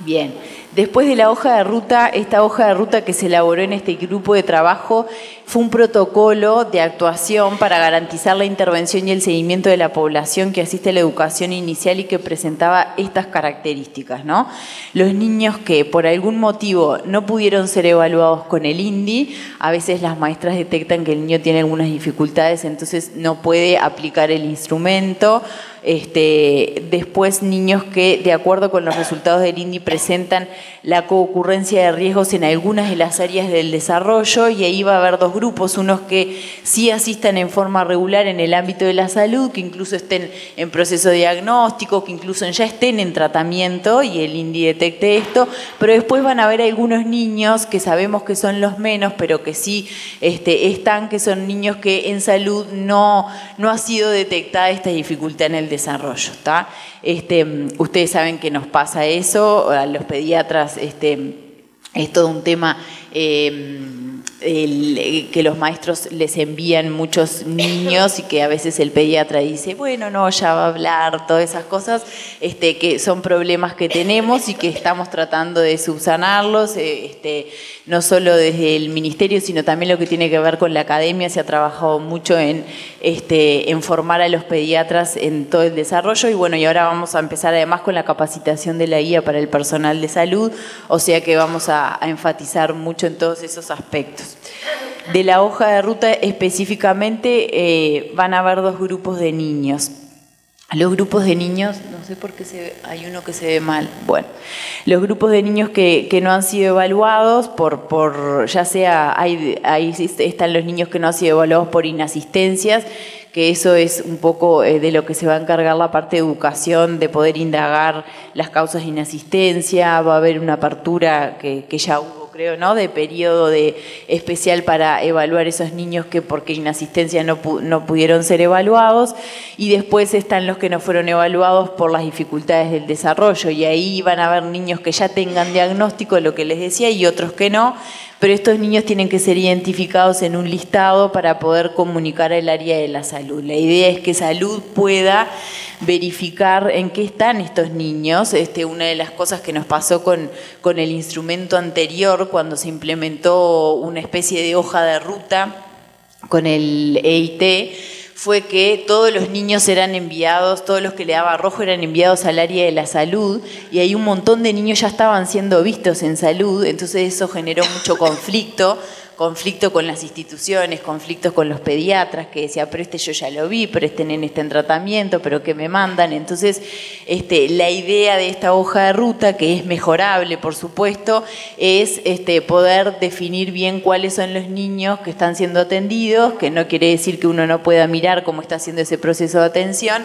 bien. Después de la hoja de ruta, esta hoja de ruta que se elaboró en este grupo de trabajo fue un protocolo de actuación para garantizar la intervención y el seguimiento de la población que asiste a la educación inicial y que presentaba estas características. ¿no? Los niños que por algún motivo no pudieron ser evaluados con el INDI, a veces las maestras detectan que el niño tiene algunas dificultades, entonces no puede aplicar el instrumento. Este, después niños que, de acuerdo con los resultados del INDI, presentan la coocurrencia de riesgos en algunas de las áreas del desarrollo y ahí va a haber dos grupos, unos que sí asistan en forma regular en el ámbito de la salud, que incluso estén en proceso diagnóstico, que incluso ya estén en tratamiento y el INDI detecte esto, pero después van a haber algunos niños que sabemos que son los menos, pero que sí este, están, que son niños que en salud no, no ha sido detectada esta dificultad en el desarrollo. ¿está? Este, ustedes saben que nos pasa eso, a los pediatras este, es todo un tema... Eh, el, que los maestros les envían muchos niños y que a veces el pediatra dice, bueno, no, ya va a hablar, todas esas cosas, este, que son problemas que tenemos y que estamos tratando de subsanarlos, eh, este, no solo desde el ministerio, sino también lo que tiene que ver con la academia, se ha trabajado mucho en, este, en formar a los pediatras en todo el desarrollo y bueno, y ahora vamos a empezar además con la capacitación de la guía para el personal de salud, o sea que vamos a enfatizar mucho en todos esos aspectos. De la hoja de ruta específicamente eh, van a haber dos grupos de niños. Los grupos de niños, no sé por qué se hay uno que se ve mal. Bueno, los grupos de niños que, no han sido evaluados por, ya sea, ahí están los niños que no han sido evaluados por inasistencias, que eso es un poco eh, de lo que se va a encargar la parte de educación, de poder indagar las causas de inasistencia, va a haber una apertura que, que ya hubo creo, ¿no? De periodo de especial para evaluar esos niños que porque inasistencia no, no pudieron ser evaluados. Y después están los que no fueron evaluados por las dificultades del desarrollo. Y ahí van a haber niños que ya tengan diagnóstico, lo que les decía, y otros que no pero estos niños tienen que ser identificados en un listado para poder comunicar al área de la salud. La idea es que salud pueda verificar en qué están estos niños. Este, una de las cosas que nos pasó con, con el instrumento anterior, cuando se implementó una especie de hoja de ruta con el EIT, fue que todos los niños eran enviados, todos los que le daba rojo eran enviados al área de la salud y ahí un montón de niños ya estaban siendo vistos en salud, entonces eso generó mucho conflicto conflicto con las instituciones, conflictos con los pediatras, que decía, pero este yo ya lo vi, pero este nene tratamiento, pero que me mandan. Entonces, este, la idea de esta hoja de ruta, que es mejorable, por supuesto, es este, poder definir bien cuáles son los niños que están siendo atendidos, que no quiere decir que uno no pueda mirar cómo está haciendo ese proceso de atención,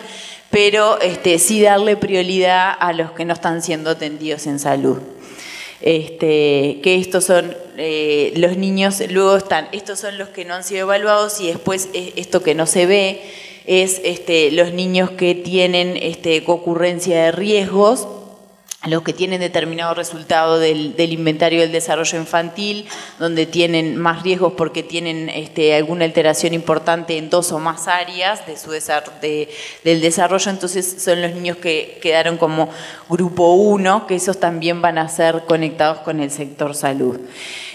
pero este, sí darle prioridad a los que no están siendo atendidos en salud este, que estos son eh, los niños, luego están, estos son los que no han sido evaluados y después esto que no se ve es este, los niños que tienen este, concurrencia de riesgos los que tienen determinado resultado del, inventario del desarrollo infantil, donde tienen más riesgos porque tienen este, alguna alteración importante en dos o más áreas de su del desarrollo, entonces son los niños que quedaron como grupo 1, que esos también van a ser conectados con el sector salud.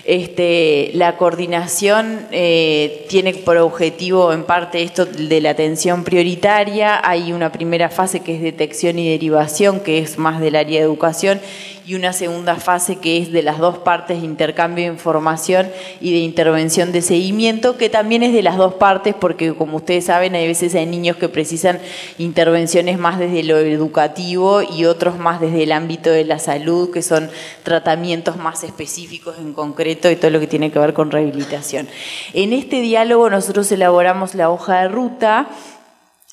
Este, la coordinación eh, tiene por objetivo en parte esto de la atención prioritaria. Hay una primera fase que es detección y derivación, que es más del área de educación, y una segunda fase que es de las dos partes de intercambio de información y de intervención de seguimiento, que también es de las dos partes porque como ustedes saben hay veces hay niños que precisan intervenciones más desde lo educativo y otros más desde el ámbito de la salud, que son tratamientos más específicos en concreto y todo lo que tiene que ver con rehabilitación. En este diálogo nosotros elaboramos la hoja de ruta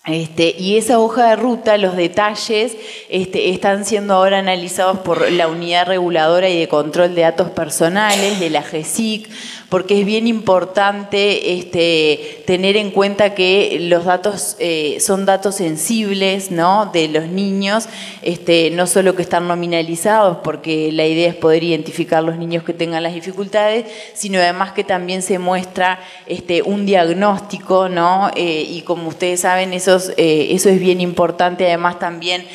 este, y esa hoja de ruta, los detalles, este, están siendo ahora analizados por la unidad reguladora y de control de datos personales de la GESIC, porque es bien importante este, tener en cuenta que los datos eh, son datos sensibles ¿no? de los niños, este, no solo que están nominalizados, porque la idea es poder identificar los niños que tengan las dificultades, sino además que también se muestra este, un diagnóstico, ¿no? Eh, y como ustedes saben, eso, eh, eso es bien importante, además también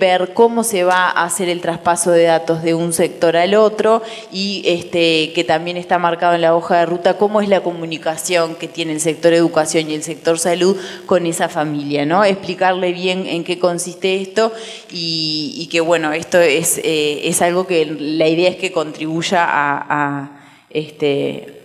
ver cómo se va a hacer el traspaso de datos de un sector al otro y que también está marcado en la hoja de ruta cómo es la comunicación que tiene el sector educación y el sector salud con esa familia, ¿no? Explicarle bien en qué consiste esto y, que, bueno, esto es, eh, es algo que la idea es que contribuya a, este,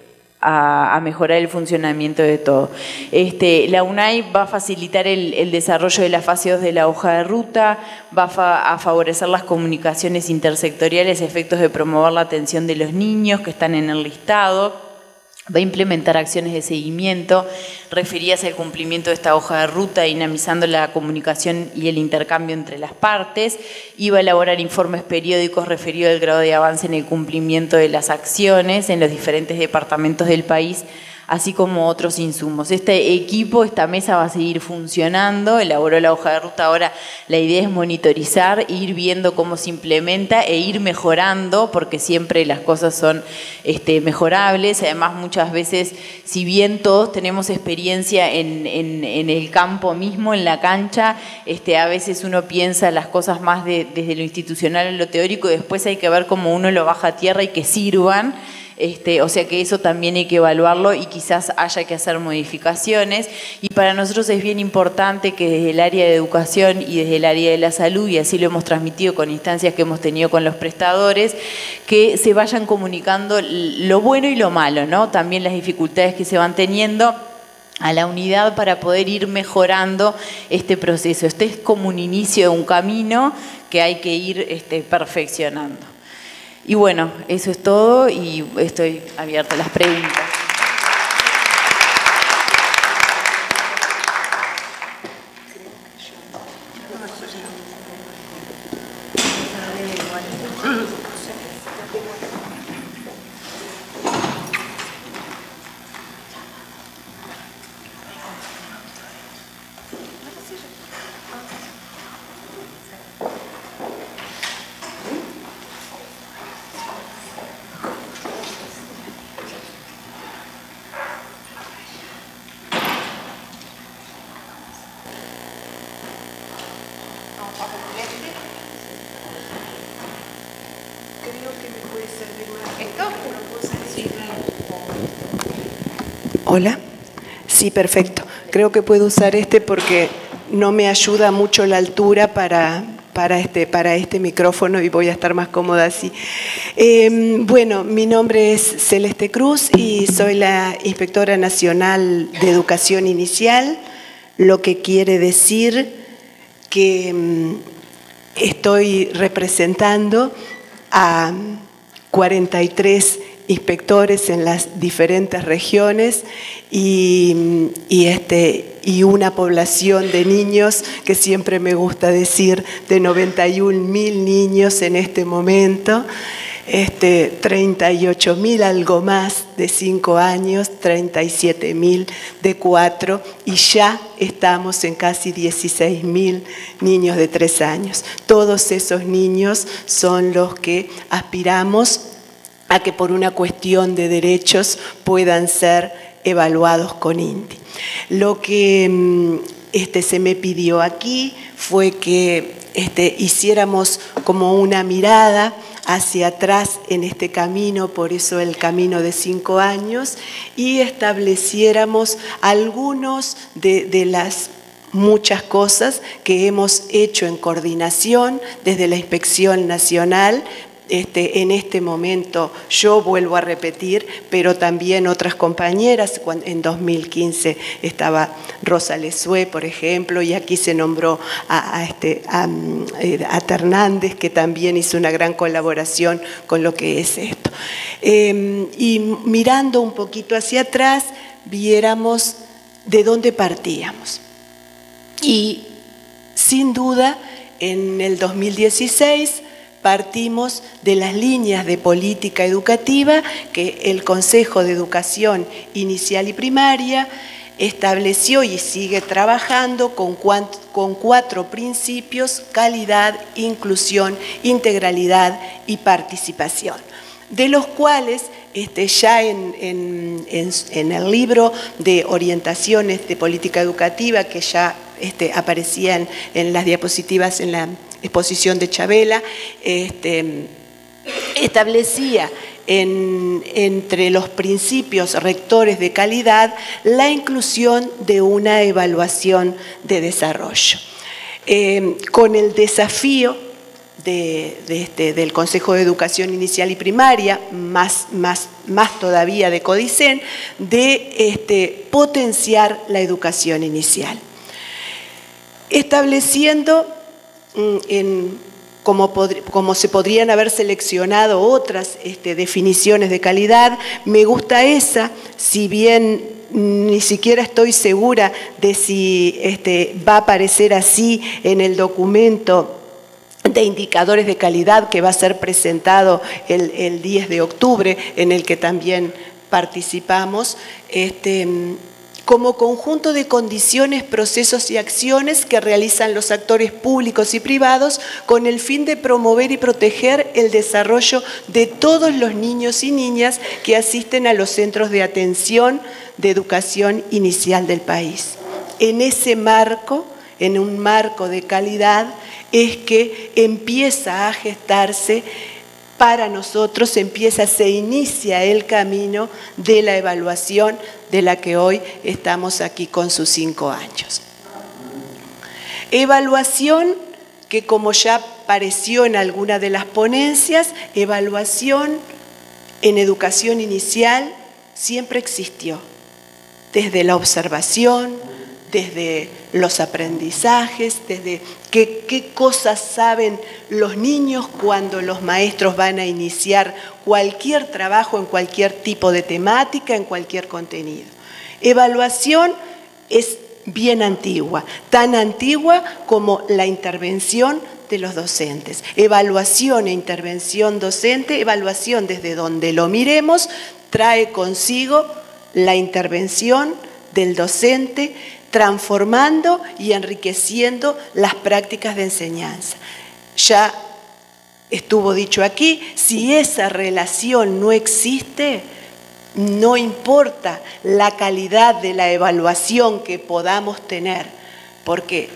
a, mejorar el funcionamiento de todo. Este, la UNAI va a facilitar el, desarrollo de la fase 2 de la hoja de ruta, va a, favorecer las comunicaciones intersectoriales, efectos de promover la atención de los niños que están en el listado va a implementar acciones de seguimiento referidas al cumplimiento de esta hoja de ruta, dinamizando la comunicación y el intercambio entre las partes, y va a elaborar informes periódicos referidos al grado de avance en el cumplimiento de las acciones en los diferentes departamentos del país así como otros insumos. Este equipo, esta mesa va a seguir funcionando, elaboró la hoja de ruta, ahora la idea es monitorizar, ir viendo cómo se implementa e ir mejorando, porque siempre las cosas son este, mejorables, además muchas veces, si bien todos tenemos experiencia en, el campo mismo, en la cancha, este, a veces uno piensa las cosas más desde lo institucional en lo teórico y después hay que ver cómo uno lo baja a tierra y que sirvan. Este, o sea que eso también hay que evaluarlo y quizás haya que hacer modificaciones. Y para nosotros es bien importante que desde el área de educación y desde el área de la salud, y así lo hemos transmitido con instancias que hemos tenido con los prestadores, que se vayan comunicando lo bueno y lo malo, ¿no? También las dificultades que se van teniendo a la unidad para poder ir mejorando este proceso. Este es como un inicio de un camino que hay que ir este, perfeccionando. Y bueno, eso es todo y estoy abierta a las preguntas. Hola. Sí, perfecto. Creo que puedo usar este porque no me ayuda mucho la altura para, para este, para este micrófono y voy a estar más cómoda así. Em, bueno, mi nombre es Celeste Cruz y soy la Inspectora Nacional de Educación Inicial, lo que quiere decir que em, estoy representando a 43 inspectores en las diferentes regiones y, este, y una población de niños que siempre me gusta decir de 91 mil niños en este momento. Este, 38 mil algo más de 5 años, 37 mil de 4 y ya estamos en casi 16 mil niños de 3 años. Todos esos niños son los que aspiramos a que por una cuestión de derechos puedan ser evaluados con INDI. Lo que mm, este, se me pidió aquí fue que este, hiciéramos como una mirada hacia atrás en este camino, por eso el camino de cinco años, y estableciéramos algunos de las muchas cosas que hemos hecho en coordinación desde la Inspección Nacional, este, en este momento yo vuelvo a repetir, pero también otras compañeras, en 2015 estaba Rosa Lesue, por ejemplo, y aquí se nombró a, este, eh, Hernández, que también hizo una gran colaboración con lo que es esto. Em, y mirando un poquito hacia atrás, viéramos de dónde partíamos. Y sin duda, en el 2016, partimos de las líneas de política educativa que el Consejo de Educación Inicial y Primaria estableció y sigue trabajando con, cuatro principios, calidad, inclusión, integralidad y participación, de los cuales este, ya en, el libro de orientaciones de política educativa que ya este, aparecían en las diapositivas en la exposición de Chabela, este, establecía entre los principios rectores de calidad la inclusión de una evaluación de desarrollo. Eh, con el desafío este, del Consejo de Educación Inicial y Primaria, más, más, más todavía de Codicen, de este, potenciar la educación inicial. Estableciendo en, como, se podrían haber seleccionado otras este, definiciones de calidad, me gusta esa, si bien ni siquiera estoy segura de si este, va a aparecer así en el documento de indicadores de calidad que va a ser presentado el, el 10 de octubre, en el que también participamos. Este, como conjunto de condiciones, procesos y acciones que realizan los actores públicos y privados con el fin de promover y proteger el desarrollo de todos los niños y niñas que asisten a los centros de atención de educación inicial del país. En ese marco, en un marco de calidad, es que empieza a gestarse para nosotros empieza, se inicia el camino de la evaluación de la que hoy estamos aquí con sus cinco años. Evaluación que como ya apareció en alguna de las ponencias, evaluación en educación inicial siempre existió, desde la observación, desde los aprendizajes, desde qué, cosas saben los niños cuando los maestros van a iniciar cualquier trabajo en cualquier tipo de temática, en cualquier contenido. Evaluación es bien antigua, tan antigua como la intervención de los docentes. Evaluación e intervención docente, evaluación desde donde lo miremos, trae consigo la intervención del docente, transformando y enriqueciendo las prácticas de enseñanza. Ya estuvo dicho aquí, si esa relación no existe, no importa la calidad de la evaluación que podamos tener, porque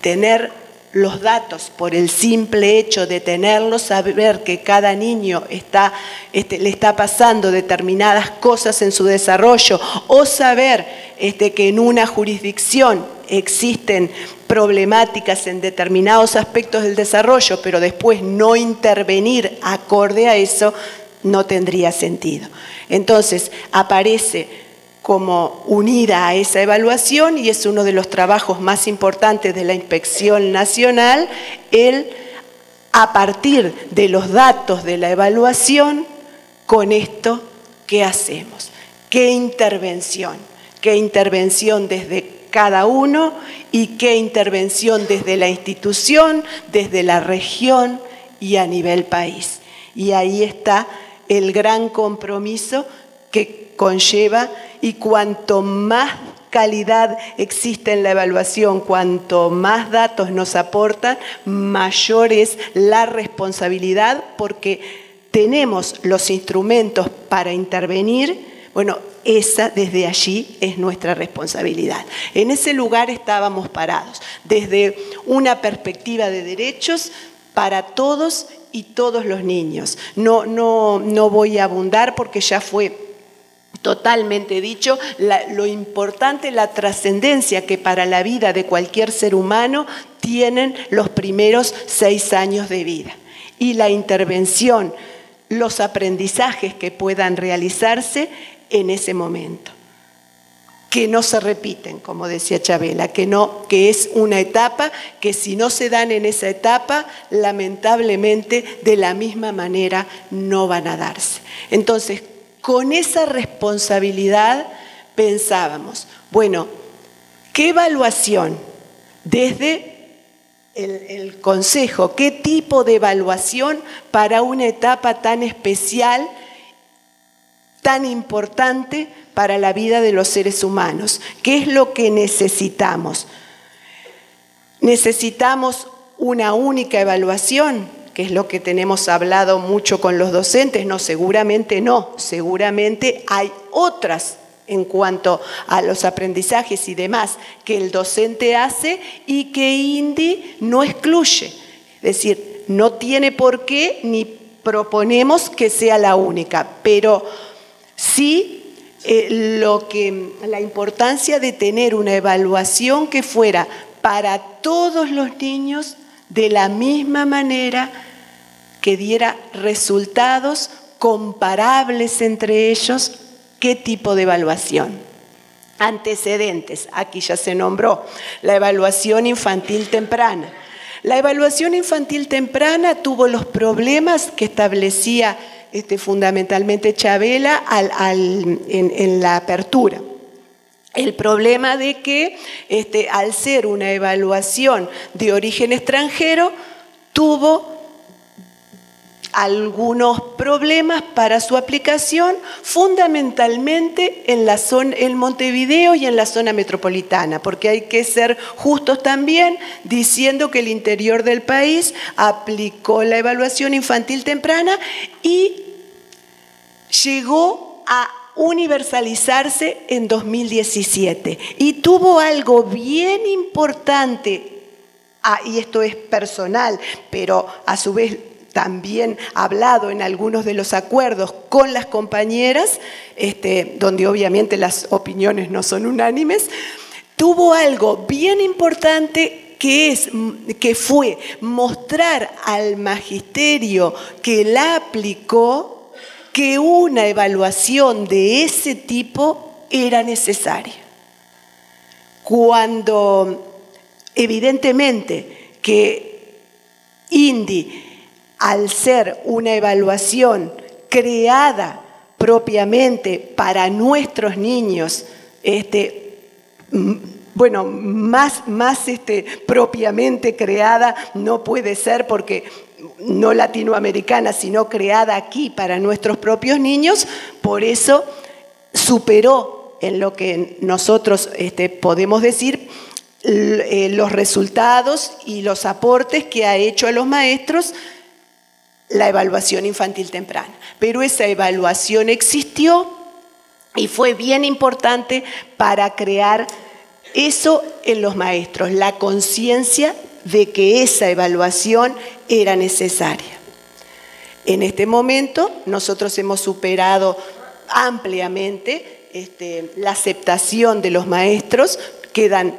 tener los datos por el simple hecho de tenerlos, saber que cada niño está, este, le está pasando determinadas cosas en su desarrollo o saber este, que en una jurisdicción existen problemáticas en determinados aspectos del desarrollo, pero después no intervenir acorde a eso, no tendría sentido. Entonces, aparece como unida a esa evaluación y es uno de los trabajos más importantes de la Inspección Nacional, el a partir de los datos de la evaluación, con esto, ¿qué hacemos? ¿Qué intervención? ¿Qué intervención desde cada uno y qué intervención desde la institución, desde la región y a nivel país? Y ahí está el gran compromiso que conlleva y cuanto más calidad existe en la evaluación, cuanto más datos nos aportan, mayor es la responsabilidad porque tenemos los instrumentos para intervenir. Bueno, esa desde allí es nuestra responsabilidad. En ese lugar estábamos parados, desde una perspectiva de derechos para todos y todos los niños. No, no, no voy a abundar porque ya fue totalmente dicho, lo importante, la trascendencia que para la vida de cualquier ser humano tienen los primeros seis años de vida. Y la intervención, los aprendizajes que puedan realizarse en ese momento. Que no se repiten, como decía Chabela, que, no, que es una etapa que si no se dan en esa etapa, lamentablemente de la misma manera no van a darse. Entonces, con esa responsabilidad pensábamos, bueno, ¿qué evaluación desde el, Consejo, qué tipo de evaluación para una etapa tan especial, tan importante para la vida de los seres humanos? ¿Qué es lo que necesitamos? ¿Necesitamos una única evaluación? Que es lo que tenemos hablado mucho con los docentes, no, seguramente no, seguramente hay otras en cuanto a los aprendizajes y demás que el docente hace y que INDI no excluye. Es decir, no tiene por qué ni proponemos que sea la única, pero sí eh, lo que, la importancia de tener una evaluación que fuera para todos los niños de la misma manera que diera resultados comparables entre ellos, qué tipo de evaluación. Antecedentes, aquí ya se nombró, la evaluación infantil temprana. La evaluación infantil temprana tuvo los problemas que establecía este, fundamentalmente Chabela en la apertura. El problema de que este, al ser una evaluación de origen extranjero, tuvo algunos problemas para su aplicación, fundamentalmente en la zona, en Montevideo y en la zona metropolitana, porque hay que ser justos también diciendo que el interior del país aplicó la evaluación infantil temprana y llegó a universalizarse en 2017 y tuvo algo bien importante, ah, y esto es personal, pero a su vez también hablado en algunos de los acuerdos con las compañeras, este, donde obviamente las opiniones no son unánimes, tuvo algo bien importante que, es, que fue mostrar al magisterio que la aplicó que una evaluación de ese tipo era necesaria. Cuando evidentemente que INDI, al ser una evaluación creada propiamente para nuestros niños, este, bueno, más, más este, propiamente creada no puede ser porque no latinoamericana, sino creada aquí para nuestros propios niños, por eso superó en lo que nosotros este, podemos decir eh, los resultados y los aportes que ha hecho a los maestros la evaluación infantil temprana. Pero esa evaluación existió y fue bien importante para crear eso en los maestros, la conciencia de que esa evaluación era necesaria. En este momento nosotros hemos superado ampliamente este, la aceptación de los maestros, quedan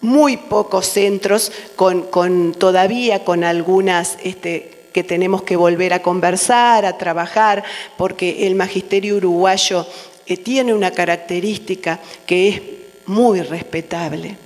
muy pocos centros con, todavía con algunas este, que tenemos que volver a conversar, a trabajar, porque el magisterio uruguayo eh, tiene una característica que es muy respetable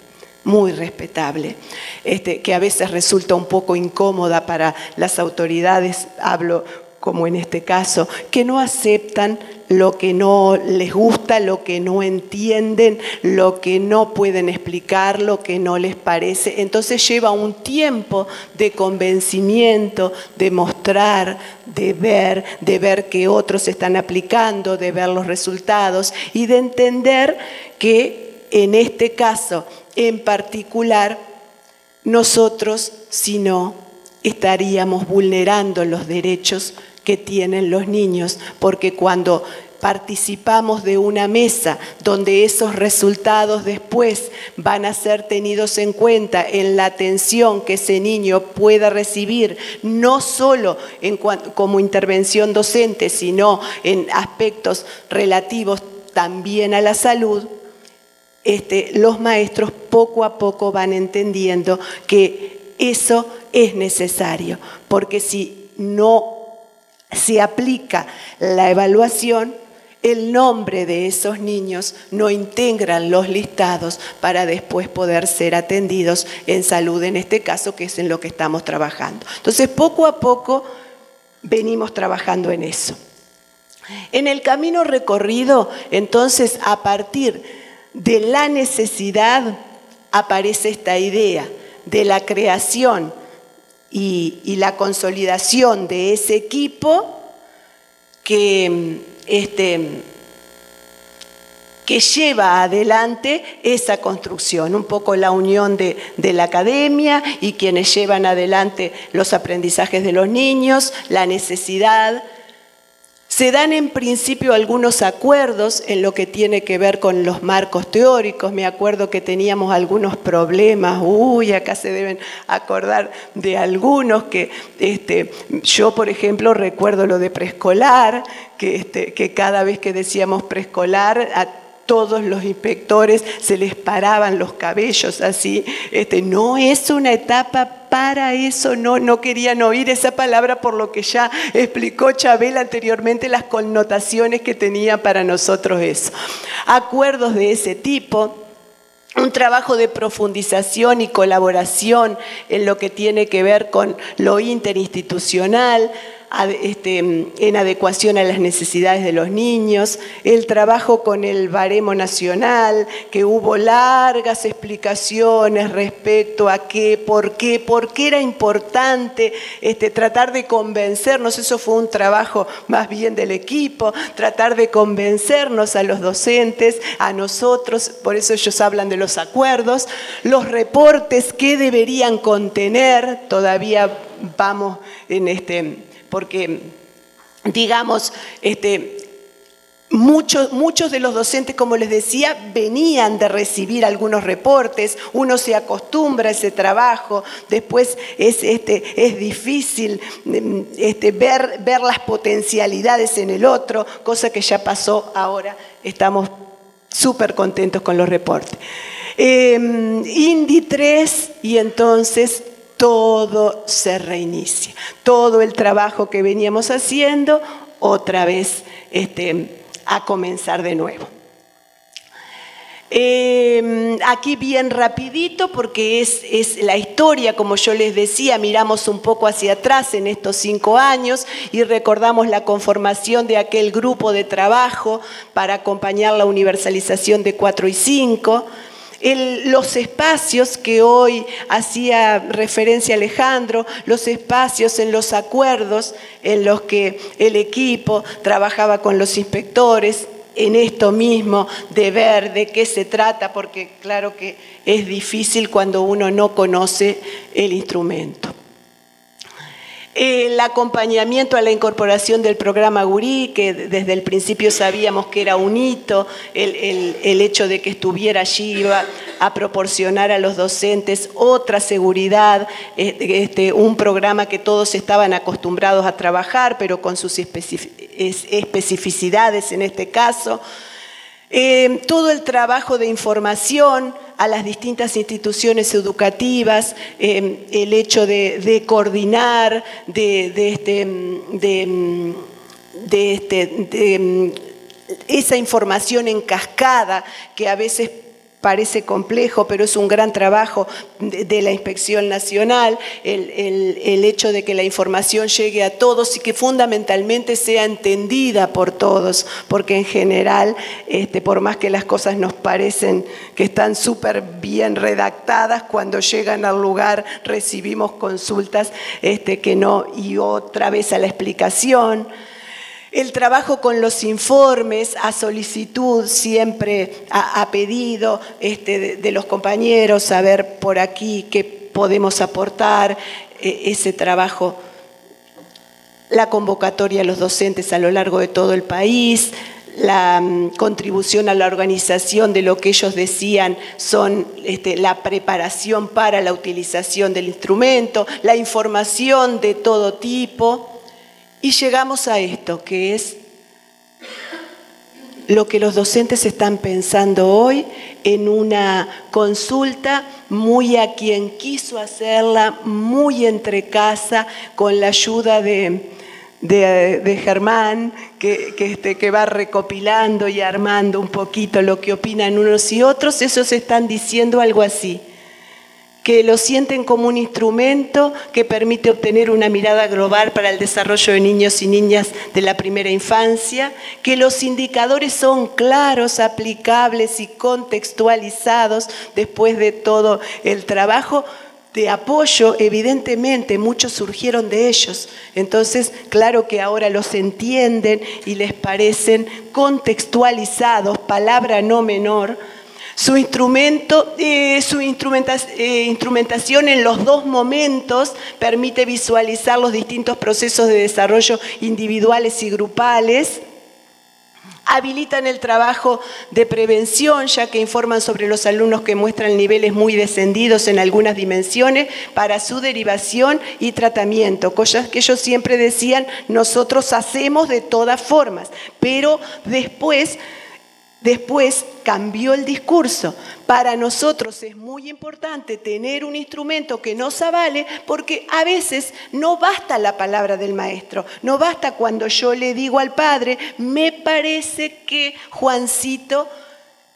muy respetable, este, que a veces resulta un poco incómoda para las autoridades, hablo como en este caso, que no aceptan lo que no les gusta, lo que no entienden, lo que no pueden explicar, lo que no les parece. Entonces lleva un tiempo de convencimiento, de mostrar, de ver, de ver que otros están aplicando, de ver los resultados y de entender que en este caso en particular, nosotros, si no, estaríamos vulnerando los derechos que tienen los niños, porque cuando participamos de una mesa donde esos resultados después van a ser tenidos en cuenta en la atención que ese niño pueda recibir, no solo como intervención docente, sino en aspectos relativos también a la salud, este, los maestros poco a poco van entendiendo que eso es necesario, porque si no se aplica la evaluación, el nombre de esos niños no integran los listados para después poder ser atendidos en salud, en este caso, que es en lo que estamos trabajando. Entonces, poco a poco venimos trabajando en eso. En el camino recorrido, entonces, a partir de la necesidad aparece esta idea de la creación y, la consolidación de ese equipo que, este, que lleva adelante esa construcción, un poco la unión de, de, la academia y quienes llevan adelante los aprendizajes de los niños, la necesidad se dan en principio algunos acuerdos en lo que tiene que ver con los marcos teóricos. Me acuerdo que teníamos algunos problemas, uy, acá se deben acordar de algunos que este, yo, por ejemplo, recuerdo lo de preescolar, que, este, que cada vez que decíamos preescolar, todos los inspectores se les paraban los cabellos así. Este, no es una etapa para eso no, no querían oír esa palabra por lo que ya explicó Chabel anteriormente las connotaciones que tenía para nosotros eso. Acuerdos de ese tipo, un trabajo de profundización y colaboración en lo que tiene que ver con lo interinstitucional, este, en adecuación a las necesidades de los niños, el trabajo con el baremo nacional, que hubo largas explicaciones respecto a qué, por qué, por qué era importante este, tratar de convencernos, eso fue un trabajo más bien del equipo, tratar de convencernos a los docentes, a nosotros, por eso ellos hablan de los acuerdos, los reportes que deberían contener, todavía vamos en este porque, digamos, este, Muchos, muchos, de los docentes, como les decía, venían de recibir algunos reportes, uno se acostumbra a ese trabajo, después es, este, es difícil este, ver, ver las potencialidades en el otro, cosa que ya pasó ahora, estamos súper contentos con los reportes. Eh, Indy 3 y entonces todo se reinicia. Todo el trabajo que veníamos haciendo, otra vez este, a comenzar de nuevo. Em, aquí bien rapidito porque es, es, la historia, como yo les decía, miramos un poco hacia atrás en estos cinco años y recordamos la conformación de aquel grupo de trabajo para acompañar la universalización de cuatro y los espacios que hoy hacía referencia Alejandro, los espacios en los acuerdos en los que el equipo trabajaba con los inspectores, en esto mismo de ver de qué se trata, porque claro que es difícil cuando uno no conoce el instrumento. El acompañamiento a la incorporación del programa Gurí, que desde el principio sabíamos que era un hito, el, hecho de que estuviera allí iba a proporcionar a los docentes otra seguridad, este, un programa que todos estaban acostumbrados a trabajar, pero con sus especificidades en este caso. Eh, todo el trabajo de información a las distintas instituciones educativas, eh, el hecho de, coordinar, de, este, de este, esa información en cascada que a veces parece complejo, pero es un gran trabajo de, la Inspección Nacional, el, hecho de que la información llegue a todos y que fundamentalmente sea entendida por todos, porque en general, este, por más que las cosas nos parecen que están súper bien redactadas, cuando llegan al lugar recibimos consultas este, que no, y otra vez a la explicación. El trabajo con los informes a solicitud siempre ha, pedido este, de, los compañeros saber por aquí qué podemos aportar, e, ese trabajo, la convocatoria a los docentes a lo largo de todo el país, la mm, contribución a la organización de lo que ellos decían son este, la preparación para la utilización del instrumento, la información de todo tipo. Y llegamos a esto, que es lo que los docentes están pensando hoy en una consulta muy a quien quiso hacerla, muy entre casa, con la ayuda de, Germán, que, este, que va recopilando y armando un poquito lo que opinan unos y otros, esos están diciendo algo así que lo sienten como un instrumento que permite obtener una mirada global para el desarrollo de niños y niñas de la primera infancia, que los indicadores son claros, aplicables y contextualizados después de todo el trabajo de apoyo, evidentemente muchos surgieron de ellos. Entonces, claro que ahora los entienden y les parecen contextualizados, palabra no menor, su, instrumento, eh, su eh, instrumentación en los dos momentos permite visualizar los distintos procesos de desarrollo individuales y grupales. Habilitan el trabajo de prevención, ya que informan sobre los alumnos que muestran niveles muy descendidos en algunas dimensiones para su derivación y tratamiento, cosas que ellos siempre decían, nosotros hacemos de todas formas, pero después Después cambió el discurso. Para nosotros es muy importante tener un instrumento que nos avale porque a veces no basta la palabra del maestro, no basta cuando yo le digo al padre, me parece que Juancito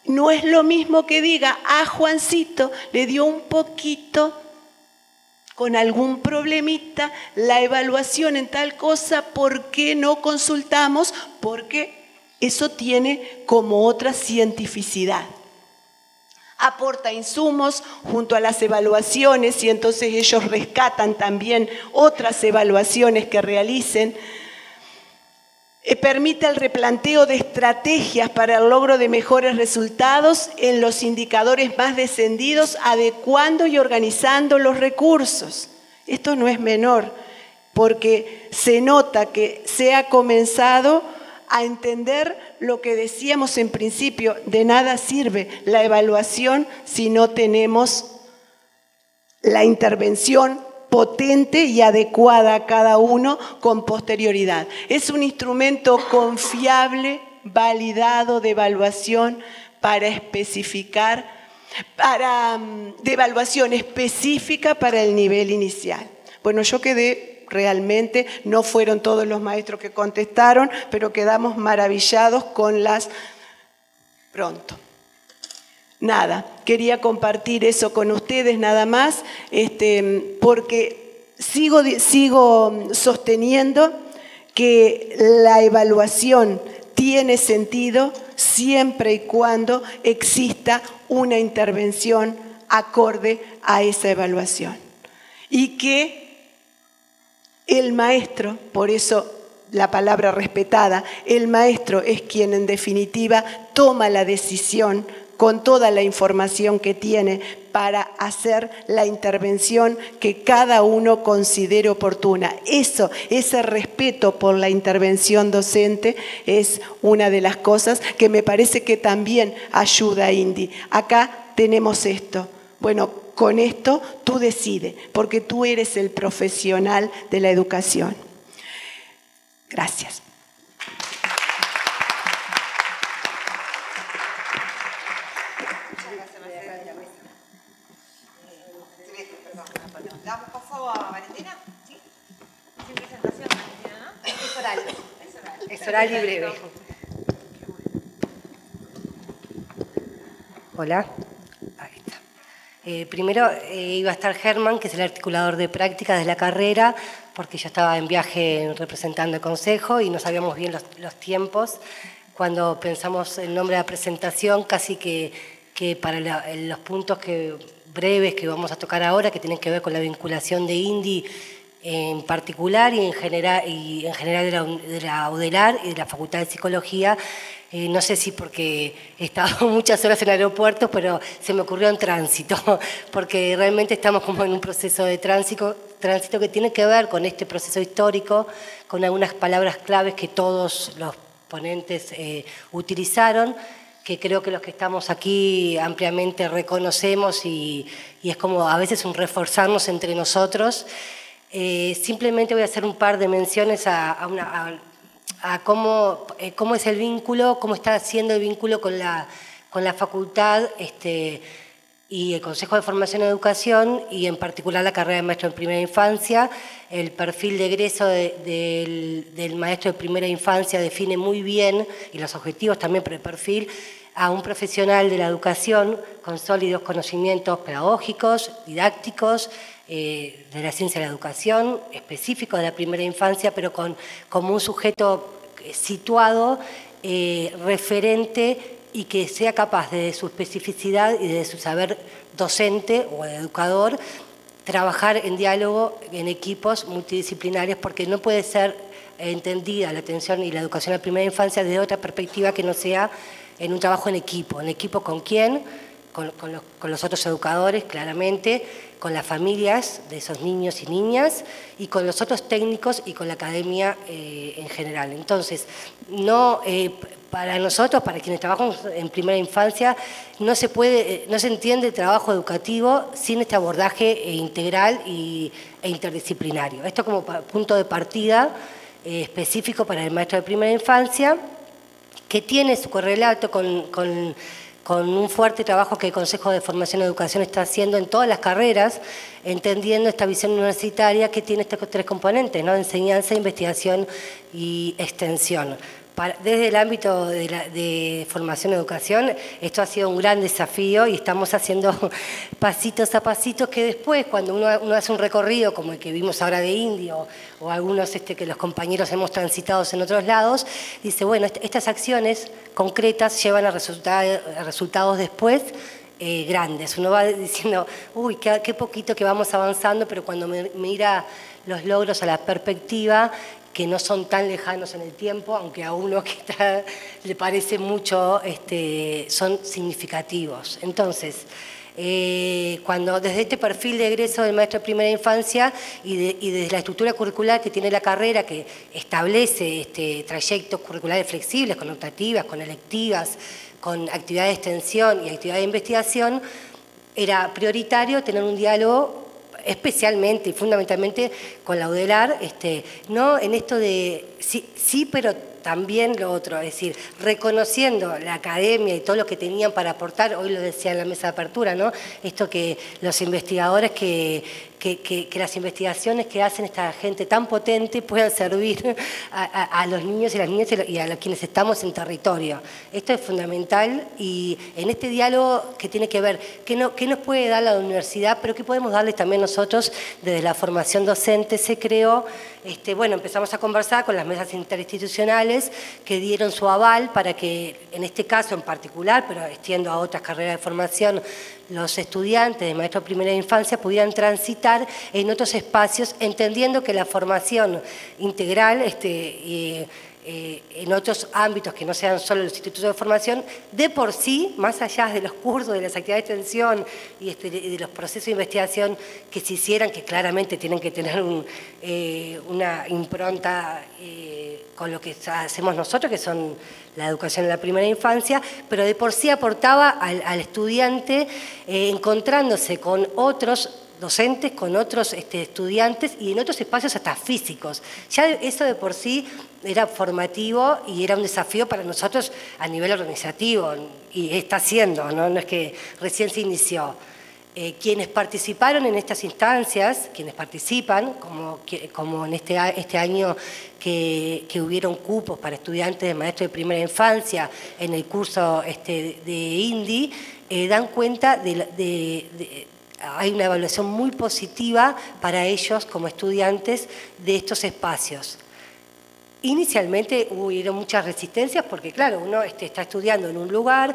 no es lo mismo que diga, a Juancito le dio un poquito con algún problemita la evaluación en tal cosa, ¿por qué no consultamos? Porque eso tiene como otra cientificidad. Aporta insumos junto a las evaluaciones y entonces ellos rescatan también otras evaluaciones que realicen. Eh, permite el replanteo de estrategias para el logro de mejores resultados en los indicadores más descendidos, adecuando y organizando los recursos. Esto no es menor, porque se nota que se ha comenzado a entender lo que decíamos en principio, de nada sirve la evaluación si no tenemos la intervención potente y adecuada a cada uno con posterioridad. Es un instrumento confiable, validado de evaluación para especificar, para, mm, de evaluación específica para el nivel inicial. Bueno, yo quedé realmente. No fueron todos los maestros que contestaron, pero quedamos maravillados con las... Pronto. Nada, quería compartir eso con ustedes nada más, este, porque sigo, sigo sosteniendo que la evaluación tiene sentido siempre y cuando exista una intervención acorde a esa evaluación. Y que el maestro, por eso la palabra respetada, el maestro es quien en definitiva toma la decisión con toda la información que tiene para hacer la intervención que cada uno considere oportuna. Eso, ese respeto por la intervención docente es una de las cosas que me parece que también ayuda a Indy. Acá tenemos esto. Bueno, con esto tú decides, porque tú eres el profesional de la educación. Gracias. Es oral. Es oral. Es oral y breve. Hola. Eh, primero eh, iba a estar Germán, que es el articulador de prácticas de la carrera, porque yo estaba en viaje representando el consejo y no sabíamos bien los, tiempos. Cuando pensamos el nombre de la presentación, casi que, que para la- los puntos que, breves que vamos a tocar ahora, que tienen que ver con la vinculación de INDI en particular y en general, y en general de, la, de la UDELAR y de la Facultad de Psicología. Eh, no sé si porque he estado muchas horas en aeropuertos, pero se me ocurrió en tránsito, porque realmente estamos como en un proceso de tránsito, que tiene que ver con este proceso histórico, con algunas palabras claves que todos los ponentes eh, utilizaron que creo que los que estamos aquí ampliamente reconocemos y, es como a veces un reforzarnos entre nosotros. Eh, simplemente voy a hacer un par de menciones a, a una- a- a cómo, eh, cómo es el vínculo, cómo está haciendo el vínculo con la, con la facultad este, y el Consejo de Formación y Educación y en particular la carrera de maestro en primera infancia. El perfil de egreso de- del, del maestro de primera infancia define muy bien, y los objetivos también por el perfil, a un profesional de la educación con sólidos conocimientos pedagógicos, didácticos, eh, de la ciencia de la educación, específicos de la primera infancia, pero con, como un sujeto eh, situado, eh, referente y que sea capaz de su especificidad y de su saber docente o educador trabajar en diálogo en equipos multidisciplinarios porque no puede ser entendida la atención y la educación a la primera infancia desde otra perspectiva que no sea en un trabajo en equipo. ¿En equipo con quién? Con los otros educadores, claramente, con las familias de esos niños y niñas y con los otros técnicos y con la academia eh, en general. Entonces, no, eh, para nosotros, para quienes trabajamos en primera infancia, no se, puede, eh, no se entiende el trabajo educativo sin este abordaje eh, integral y, e interdisciplinario. Esto como punto de partida específico para el maestro de primera infancia que tiene su correlato con- con un fuerte trabajo que el Consejo de Formación y Educación está haciendo en todas las carreras, entendiendo esta visión universitaria que tiene estos tres componentes, ¿no? enseñanza, investigación y extensión. Para- desde el ámbito de, la- de formación y educación, esto ha sido un gran desafío y estamos haciendo pasitos a pasitos que después, cuando uno, hace un recorrido como el que vimos ahora de Indio o algunos este, que los compañeros hemos transitado en otros lados, dice, bueno, est- estas acciones concretas llevan a, resulta- a resultados después eh, grandes. Uno va diciendo, uy, qué, poquito que vamos avanzando, pero cuando mira los logros a la perspectiva, que no son tan lejanos en el tiempo, aunque a uno le parece mucho, este, son significativos. Entonces, eh, cuando desde este perfil de egreso del maestro de primera infancia y desde la estructura curricular que tiene la carrera, que establece este, trayectos curriculares flexibles, con optativas, con electivas, con actividad de extensión y actividad de investigación, era prioritario tener un diálogo especialmente y fundamentalmente con la UDELAR, este, no en esto de sí, sí, pero también lo otro, es decir, reconociendo la academia y todo lo que tenían para aportar, hoy lo decía en la mesa de apertura, ¿no? Esto que los investigadores, que, que, que- que las investigaciones que hacen esta gente tan potente puedan servir a, a- a los niños y las niñas y a quienes estamos en territorio. Esto es fundamental y en este diálogo que tiene que ver, ¿qué, no, qué nos puede dar la universidad, pero qué podemos darles también nosotros desde la formación docente? Se creó, este, bueno, empezamos a conversar con las mesas interinstitucionales que dieron su aval para que, en este caso en particular, pero extiendo a otras carreras de formación, los estudiantes de maestro de primera infancia pudieran transitar en otros espacios, entendiendo que la formación integral este, eh, eh, en otros ámbitos que no sean solo los institutos de formación, de por sí, más allá de los cursos, de las actividades de extensión y este, de los procesos de investigación que se hicieran, que claramente tienen que tener eh, una impronta con lo que hacemos nosotros, que son la educación en la primera infancia, pero de por sí aportaba al, estudiante encontrándose con otros docentes, con otros este, estudiantes y en otros espacios hasta físicos. Ya eso de por sí era formativo y era un desafío para nosotros a nivel organizativo y está siendo, no, es que recién se inició. Eh, quienes participaron en estas instancias, quienes participan, como, como en este, este año que, que, hubieron cupos para estudiantes de maestro de primera infancia en el curso este, de INDI, eh, dan cuenta de hay una evaluación muy positiva para ellos como estudiantes de estos espacios. Inicialmente hubo muchas resistencias porque, claro, uno este, está estudiando en un lugar,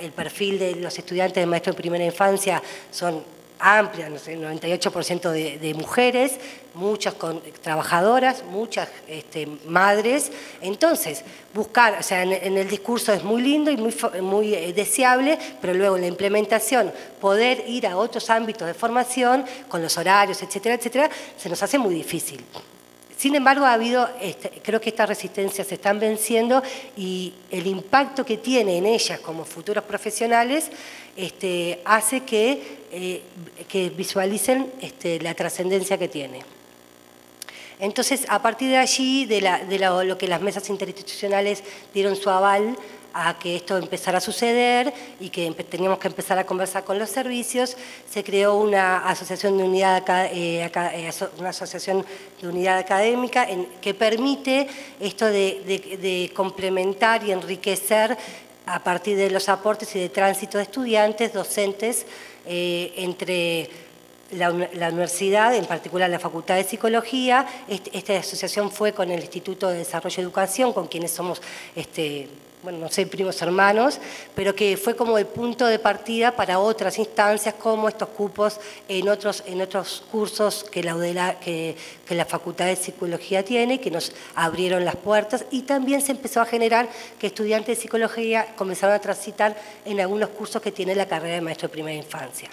el perfil de los estudiantes de maestro de primera infancia son amplia, no sé, 98% de, mujeres, muchas con, trabajadoras, muchas este, madres. Entonces, buscar, o sea, en, el discurso es muy lindo y muy, muy eh, deseable, pero luego en la implementación, poder ir a otros ámbitos de formación, con los horarios, etcétera, etcétera, se nos hace muy difícil. Sin embargo, ha habido, este, creo que estas resistencias se están venciendo y el impacto que tiene en ellas como futuros profesionales este, hace que, eh, que visualicen este, la trascendencia que tiene. Entonces, a partir de allí, de, lo que las mesas interinstitucionales dieron su aval a que esto empezara a suceder y que teníamos que empezar a conversar con los servicios, se creó una asociación de unidad, eh, eh, una asociación de unidad académica que permite esto de, complementar y enriquecer a partir de los aportes y de tránsito de estudiantes, docentes, eh, entre la, universidad, en particular la Facultad de Psicología. esta asociación fue con el Instituto de Desarrollo y Educación, con quienes somos este, bueno, no sé, primos hermanos, pero que fue como el punto de partida para otras instancias como estos cupos en otros, en otros cursos que la, que, la Facultad de Psicología tiene, que nos abrieron las puertas y también se empezó a generar que estudiantes de psicología comenzaron a transitar en algunos cursos que tiene la carrera de maestro de primera infancia.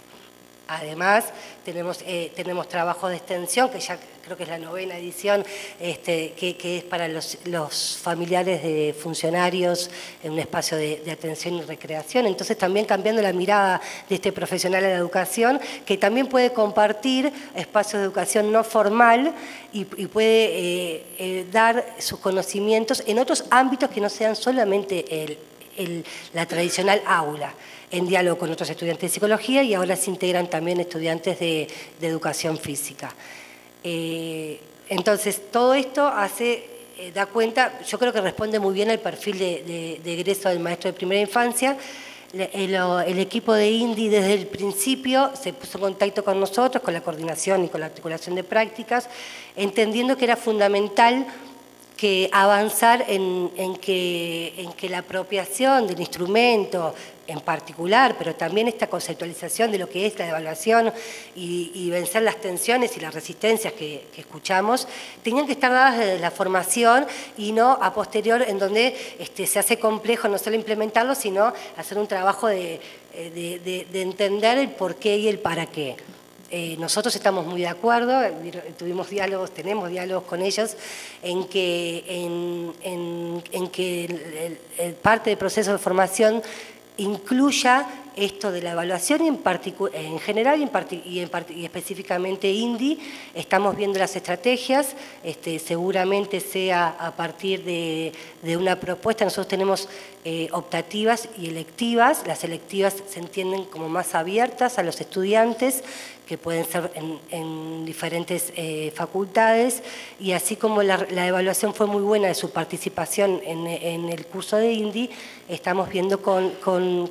Además, tenemos, eh, tenemos trabajos de extensión, que ya creo que es la novena edición, este, que, es para los, familiares de funcionarios en un espacio de, atención y recreación. Entonces, también cambiando la mirada de este profesional de la educación, que también puede compartir espacios de educación no formal y, puede eh, eh, dar sus conocimientos en otros ámbitos que no sean solamente la tradicional aula en diálogo con otros estudiantes de psicología y ahora se integran también estudiantes de, educación física. Eh, entonces, todo esto hace, eh, da cuenta, yo creo que responde muy bien al perfil de, egreso del maestro de primera infancia. El, el, equipo de INDI desde el principio se puso en contacto con nosotros, con la coordinación y con la articulación de prácticas, entendiendo que era fundamental que avanzar en, que, en, que, la apropiación del instrumento en particular, pero también esta conceptualización de lo que es la evaluación y, vencer las tensiones y las resistencias que, escuchamos, tenían que estar dadas desde la formación y no a posterior en donde este, se hace complejo no solo implementarlo, sino hacer un trabajo de, de entender el por qué y el para qué. Eh, nosotros estamos muy de acuerdo, tuvimos diálogos, tenemos diálogos con ellos, en que, en, que parte del proceso de formación incluya esto de la evaluación en, en general y, y, específicamente INDI. Estamos viendo las estrategias, este, seguramente sea a partir de, una propuesta. Nosotros tenemos eh, optativas y electivas. Las electivas se entienden como más abiertas a los estudiantes que pueden ser en, diferentes eh, facultades, y así como la, evaluación fue muy buena de su participación en, el curso de INDI, estamos viendo con,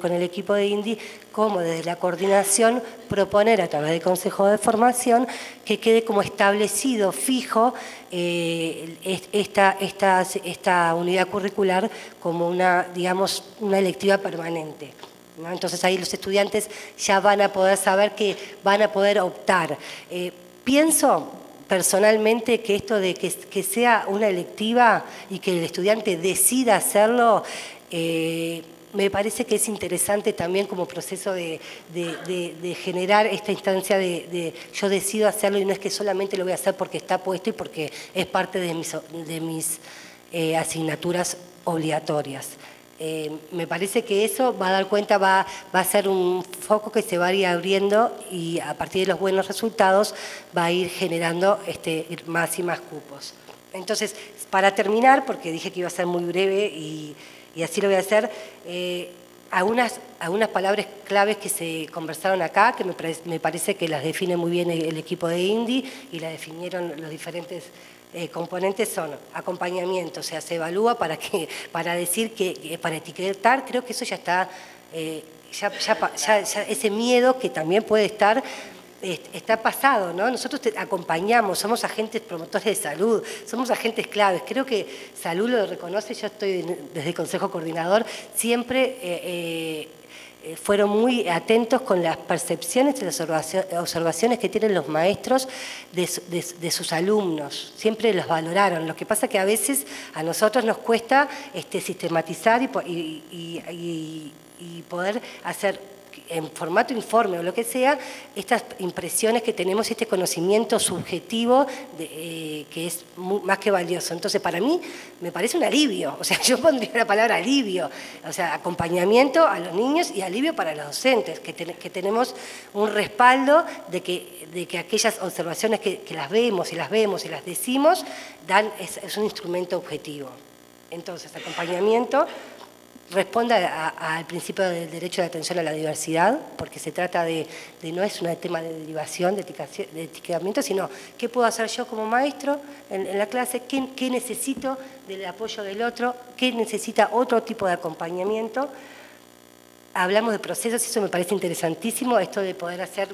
el equipo de INDI cómo desde la coordinación proponer a través del Consejo de Formación que quede como establecido, fijo, eh, esta, esta, esta unidad curricular como una, digamos, una electiva permanente. Entonces ahí los estudiantes ya van a poder saber que van a poder optar. Eh, pienso, personalmente que esto de que, sea una electiva y que el estudiante decida hacerlo, eh, me parece que es interesante también como proceso de, generar esta instancia de, yo decido hacerlo y no es que solamente lo voy a hacer porque está puesto y porque es parte de mis, de mis eh, asignaturas obligatorias. Eh, me parece que eso va a dar cuenta, va, va, a ser un foco que se va a ir abriendo y a partir de los buenos resultados va a ir generando este, más y más cupos. Entonces, para terminar, porque dije que iba a ser muy breve y y así lo voy a hacer. Eh, algunas, algunas palabras claves que se conversaron acá, que me, parece, que las define muy bien el, equipo de Indy y las definieron los diferentes eh, componentes son acompañamiento, o sea, se evalúa para, que, para decir que, para etiquetar, creo que eso ya está, eh, ya, ese miedo que también puede estar está pasado, ¿no? Nosotros acompañamos, somos agentes promotores de salud, somos agentes claves. Creo que salud lo reconoce, yo estoy desde el Consejo Coordinador, siempre eh, fueron muy atentos con las percepciones y las observaciones que tienen los maestros de, sus alumnos. Siempre los valoraron. Lo que pasa que a veces a nosotros nos cuesta este, sistematizar y poder hacer en formato informe o lo que sea, estas impresiones que tenemos, este conocimiento subjetivo eh, que es más que valioso. Entonces, para mí me parece un alivio, o sea, yo pondría la palabra alivio, o sea, acompañamiento a los niños y alivio para los docentes, que, que tenemos un respaldo de que, de que aquellas observaciones que, las vemos y las vemos y las decimos, dan, es un instrumento objetivo. Entonces, acompañamiento responda al principio del derecho de atención a la diversidad, porque se trata de, no es un tema de derivación, de, etiquetamiento, sino qué puedo hacer yo como maestro en, la clase, ¿Qué, necesito del apoyo del otro, qué necesita otro tipo de acompañamiento. Hablamos de procesos y eso me parece interesantísimo, esto de poder hacer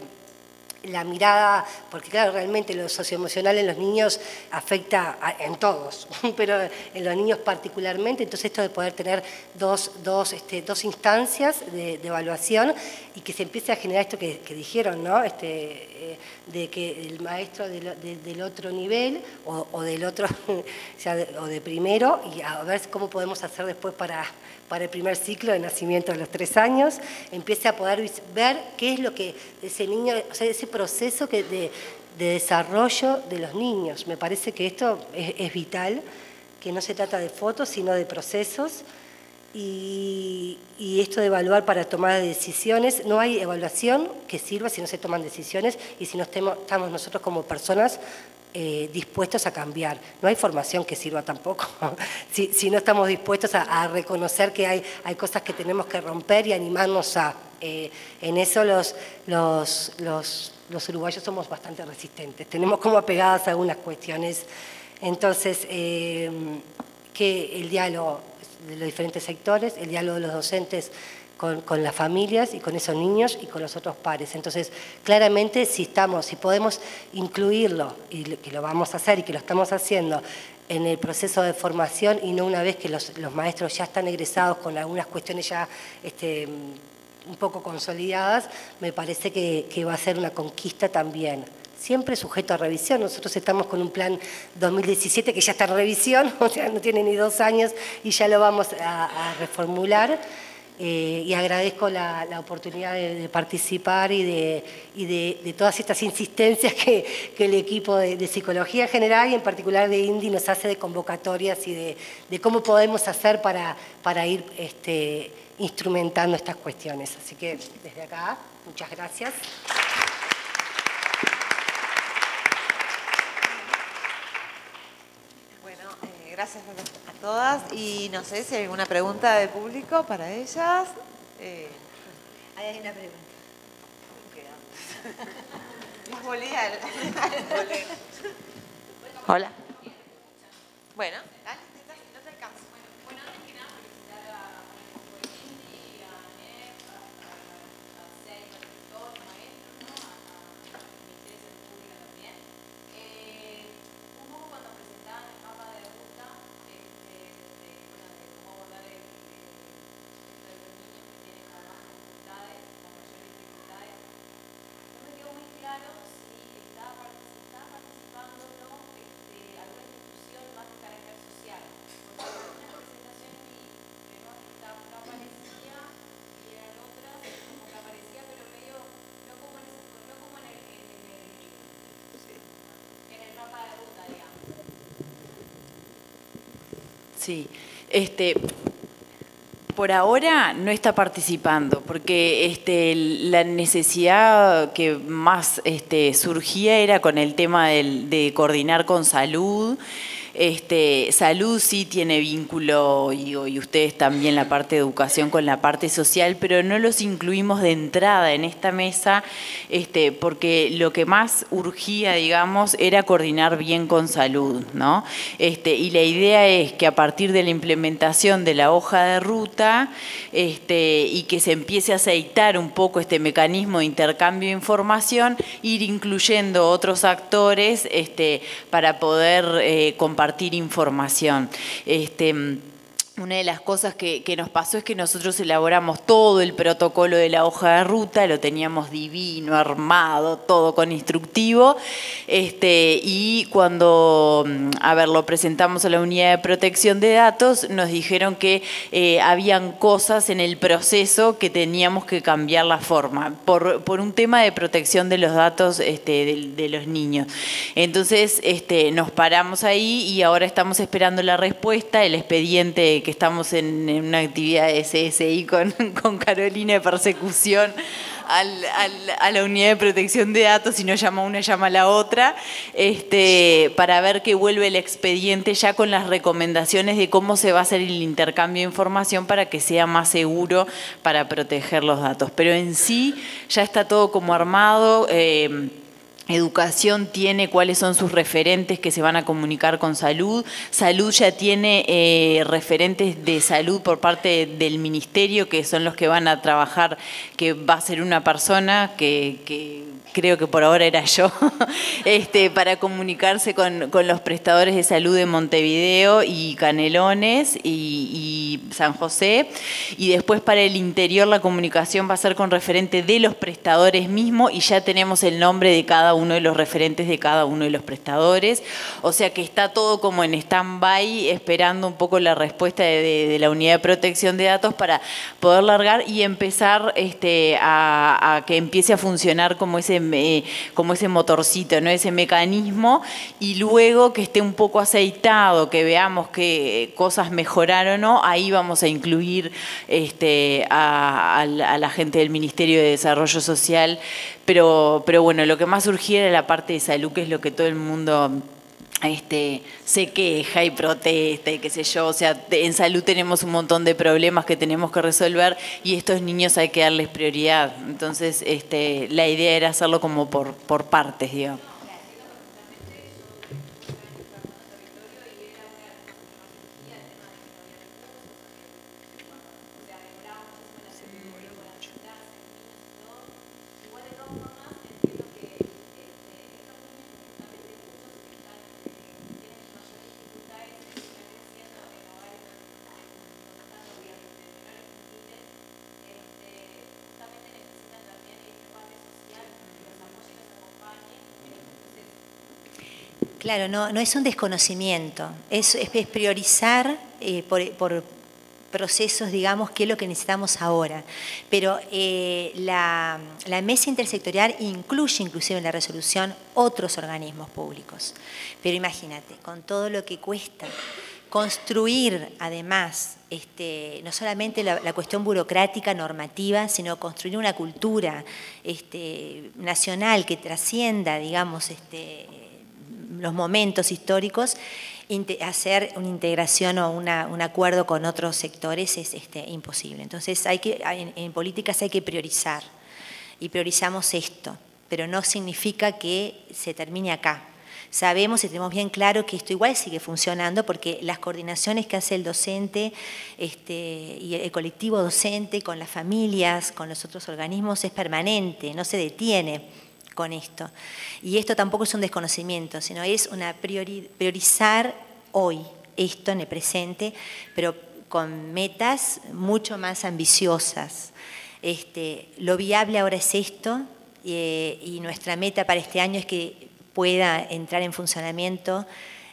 la mirada, porque claro, realmente lo socioemocional en los niños afecta en todos, pero en los niños particularmente, entonces esto de poder tener dos, dos, este, dos instancias de, de, y que se empiece a generar esto que, dijeron, ¿no? Este, eh, de que el maestro del otro nivel o, del otro, o de primero, y a ver cómo podemos hacer después para para el primer ciclo de nacimiento de los tres años, empiece a poder ver qué es lo que ese niño, o sea, ese proceso que de, desarrollo de los niños. Me parece que esto es, vital, que no se trata de fotos, sino de procesos. Y, esto de evaluar para tomar decisiones, no hay evaluación que sirva si no se toman decisiones y si no estamos nosotros como personas eh, dispuestos a cambiar. No hay formación que sirva tampoco. si, no estamos dispuestos a, reconocer que hay, hay, cosas que tenemos que romper y animarnos a... Eh, en eso los, los, los, uruguayos somos bastante resistentes. Tenemos como apegadas algunas cuestiones. Entonces, eh, que el diálogo de los diferentes sectores, el diálogo de los docentes con, las familias y con esos niños y con los otros pares. Entonces, claramente, si estamos, si podemos incluirlo, y que lo vamos a hacer y que lo estamos haciendo en el proceso de formación y no una vez que los, maestros ya están egresados con algunas cuestiones ya este, un poco consolidadas, me parece que, va a ser una conquista también siempre sujeto a revisión. Nosotros estamos con un plan 2017 que ya está en revisión, o sea, no tiene ni dos años y ya lo vamos a reformular. Eh, y agradezco la, oportunidad de, participar y, de, de, todas estas insistencias que, el equipo de, psicología general y en particular de INDI nos hace de convocatorias y de, cómo podemos hacer para, para ir este, instrumentando estas cuestiones. Así que desde acá, muchas gracias. gracias a todas y no sé si hay alguna pregunta del público para ellas. Eh. Hay una pregunta. Hola. Bueno. Sí, este, por ahora no está participando, porque este, la necesidad que más este, surgía era con el tema de coordinar con salud. Este, salud sí tiene vínculo, y, ustedes también la parte de educación con la parte social, pero no los incluimos de entrada en esta mesa, este, porque lo que más urgía, digamos, era coordinar bien con salud, ¿no? Este, y la idea es que a partir de la implementación de la hoja de ruta y que se empiece a aceitar un poco este mecanismo de intercambio de información, ir incluyendo otros actores para poder eh, compartir compartir información. Este, una de las cosas que, nos pasó es que nosotros elaboramos todo el protocolo de la hoja de ruta, lo teníamos divino, armado, todo con instructivo, este, y cuando, mm, a ver, lo presentamos a la unidad de protección de datos, nos dijeron que eh, habían cosas en el proceso que teníamos que cambiar la forma, por, un tema de protección de los datos este, de, los niños. Entonces, este, nos paramos ahí y ahora estamos esperando la respuesta, el expediente que estamos en, una actividad de con, con Carolina de persecución a la unidad de protección de datos y no llama una, llama a la otra, este, para ver que vuelve el expediente ya con las recomendaciones de cómo se va a hacer el intercambio de información para que sea más seguro para proteger los datos. Pero en sí ya está todo como armado. Eh, Educación tiene cuáles son sus referentes que se van a comunicar con salud. Salud ya tiene eh, referentes de salud por parte del ministerio, que son los que van a trabajar, que va a ser una persona que, creo que por ahora era yo, este, para comunicarse con, los prestadores de salud de Montevideo y Canelones y, San José. Y después para el interior la comunicación va a ser con referente de los prestadores mismos y ya tenemos el nombre de cada uno de los referentes de cada uno de los prestadores. O sea que está todo como en stand-by, esperando un poco la respuesta de, la unidad de protección de datos para poder largar y empezar este, a, que empiece a funcionar como ese, eh, como ese motorcito, ¿no? ese mecanismo, y luego que esté un poco aceitado, que veamos qué cosas mejoraron o no, ahí vamos a incluir este, a, la gente del Ministerio de Desarrollo Social pero, pero bueno, lo que más surgiera era la parte de salud, que es lo que todo el mundo este, se queja y protesta y qué sé yo. O sea, en salud tenemos un montón de problemas que tenemos que resolver y estos niños hay que darles prioridad. Entonces, este, la idea era hacerlo como por, partes, digamos. Claro, no, no es un desconocimiento, es, es priorizar eh, por, procesos, digamos, qué es lo que necesitamos ahora. Pero eh, la, mesa intersectorial incluye inclusive en la resolución otros organismos públicos. Pero imagínate, con todo lo que cuesta construir además este, no solamente la, cuestión burocrática, normativa, sino construir una cultura este, nacional que trascienda, digamos, este, los momentos históricos, hacer una integración o un acuerdo con otros sectores es este, imposible. Entonces, hay que, en, políticas hay que priorizar y priorizamos esto, pero no significa que se termine acá. Sabemos y tenemos bien claro que esto igual sigue funcionando porque las coordinaciones que hace el docente este, y el colectivo docente con las familias, con los otros organismos es permanente, no se detiene con esto. Y esto tampoco es un desconocimiento, sino es una priorizar hoy esto en el presente, pero con metas mucho más ambiciosas. Este, lo viable ahora es esto eh, y nuestra meta para este año es que pueda entrar en funcionamiento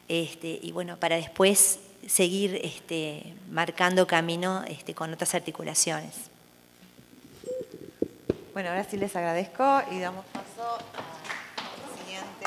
este, y bueno, para después seguir este, marcando camino este, con otras articulaciones. Bueno, ahora sí les agradezco y damos paso al siguiente,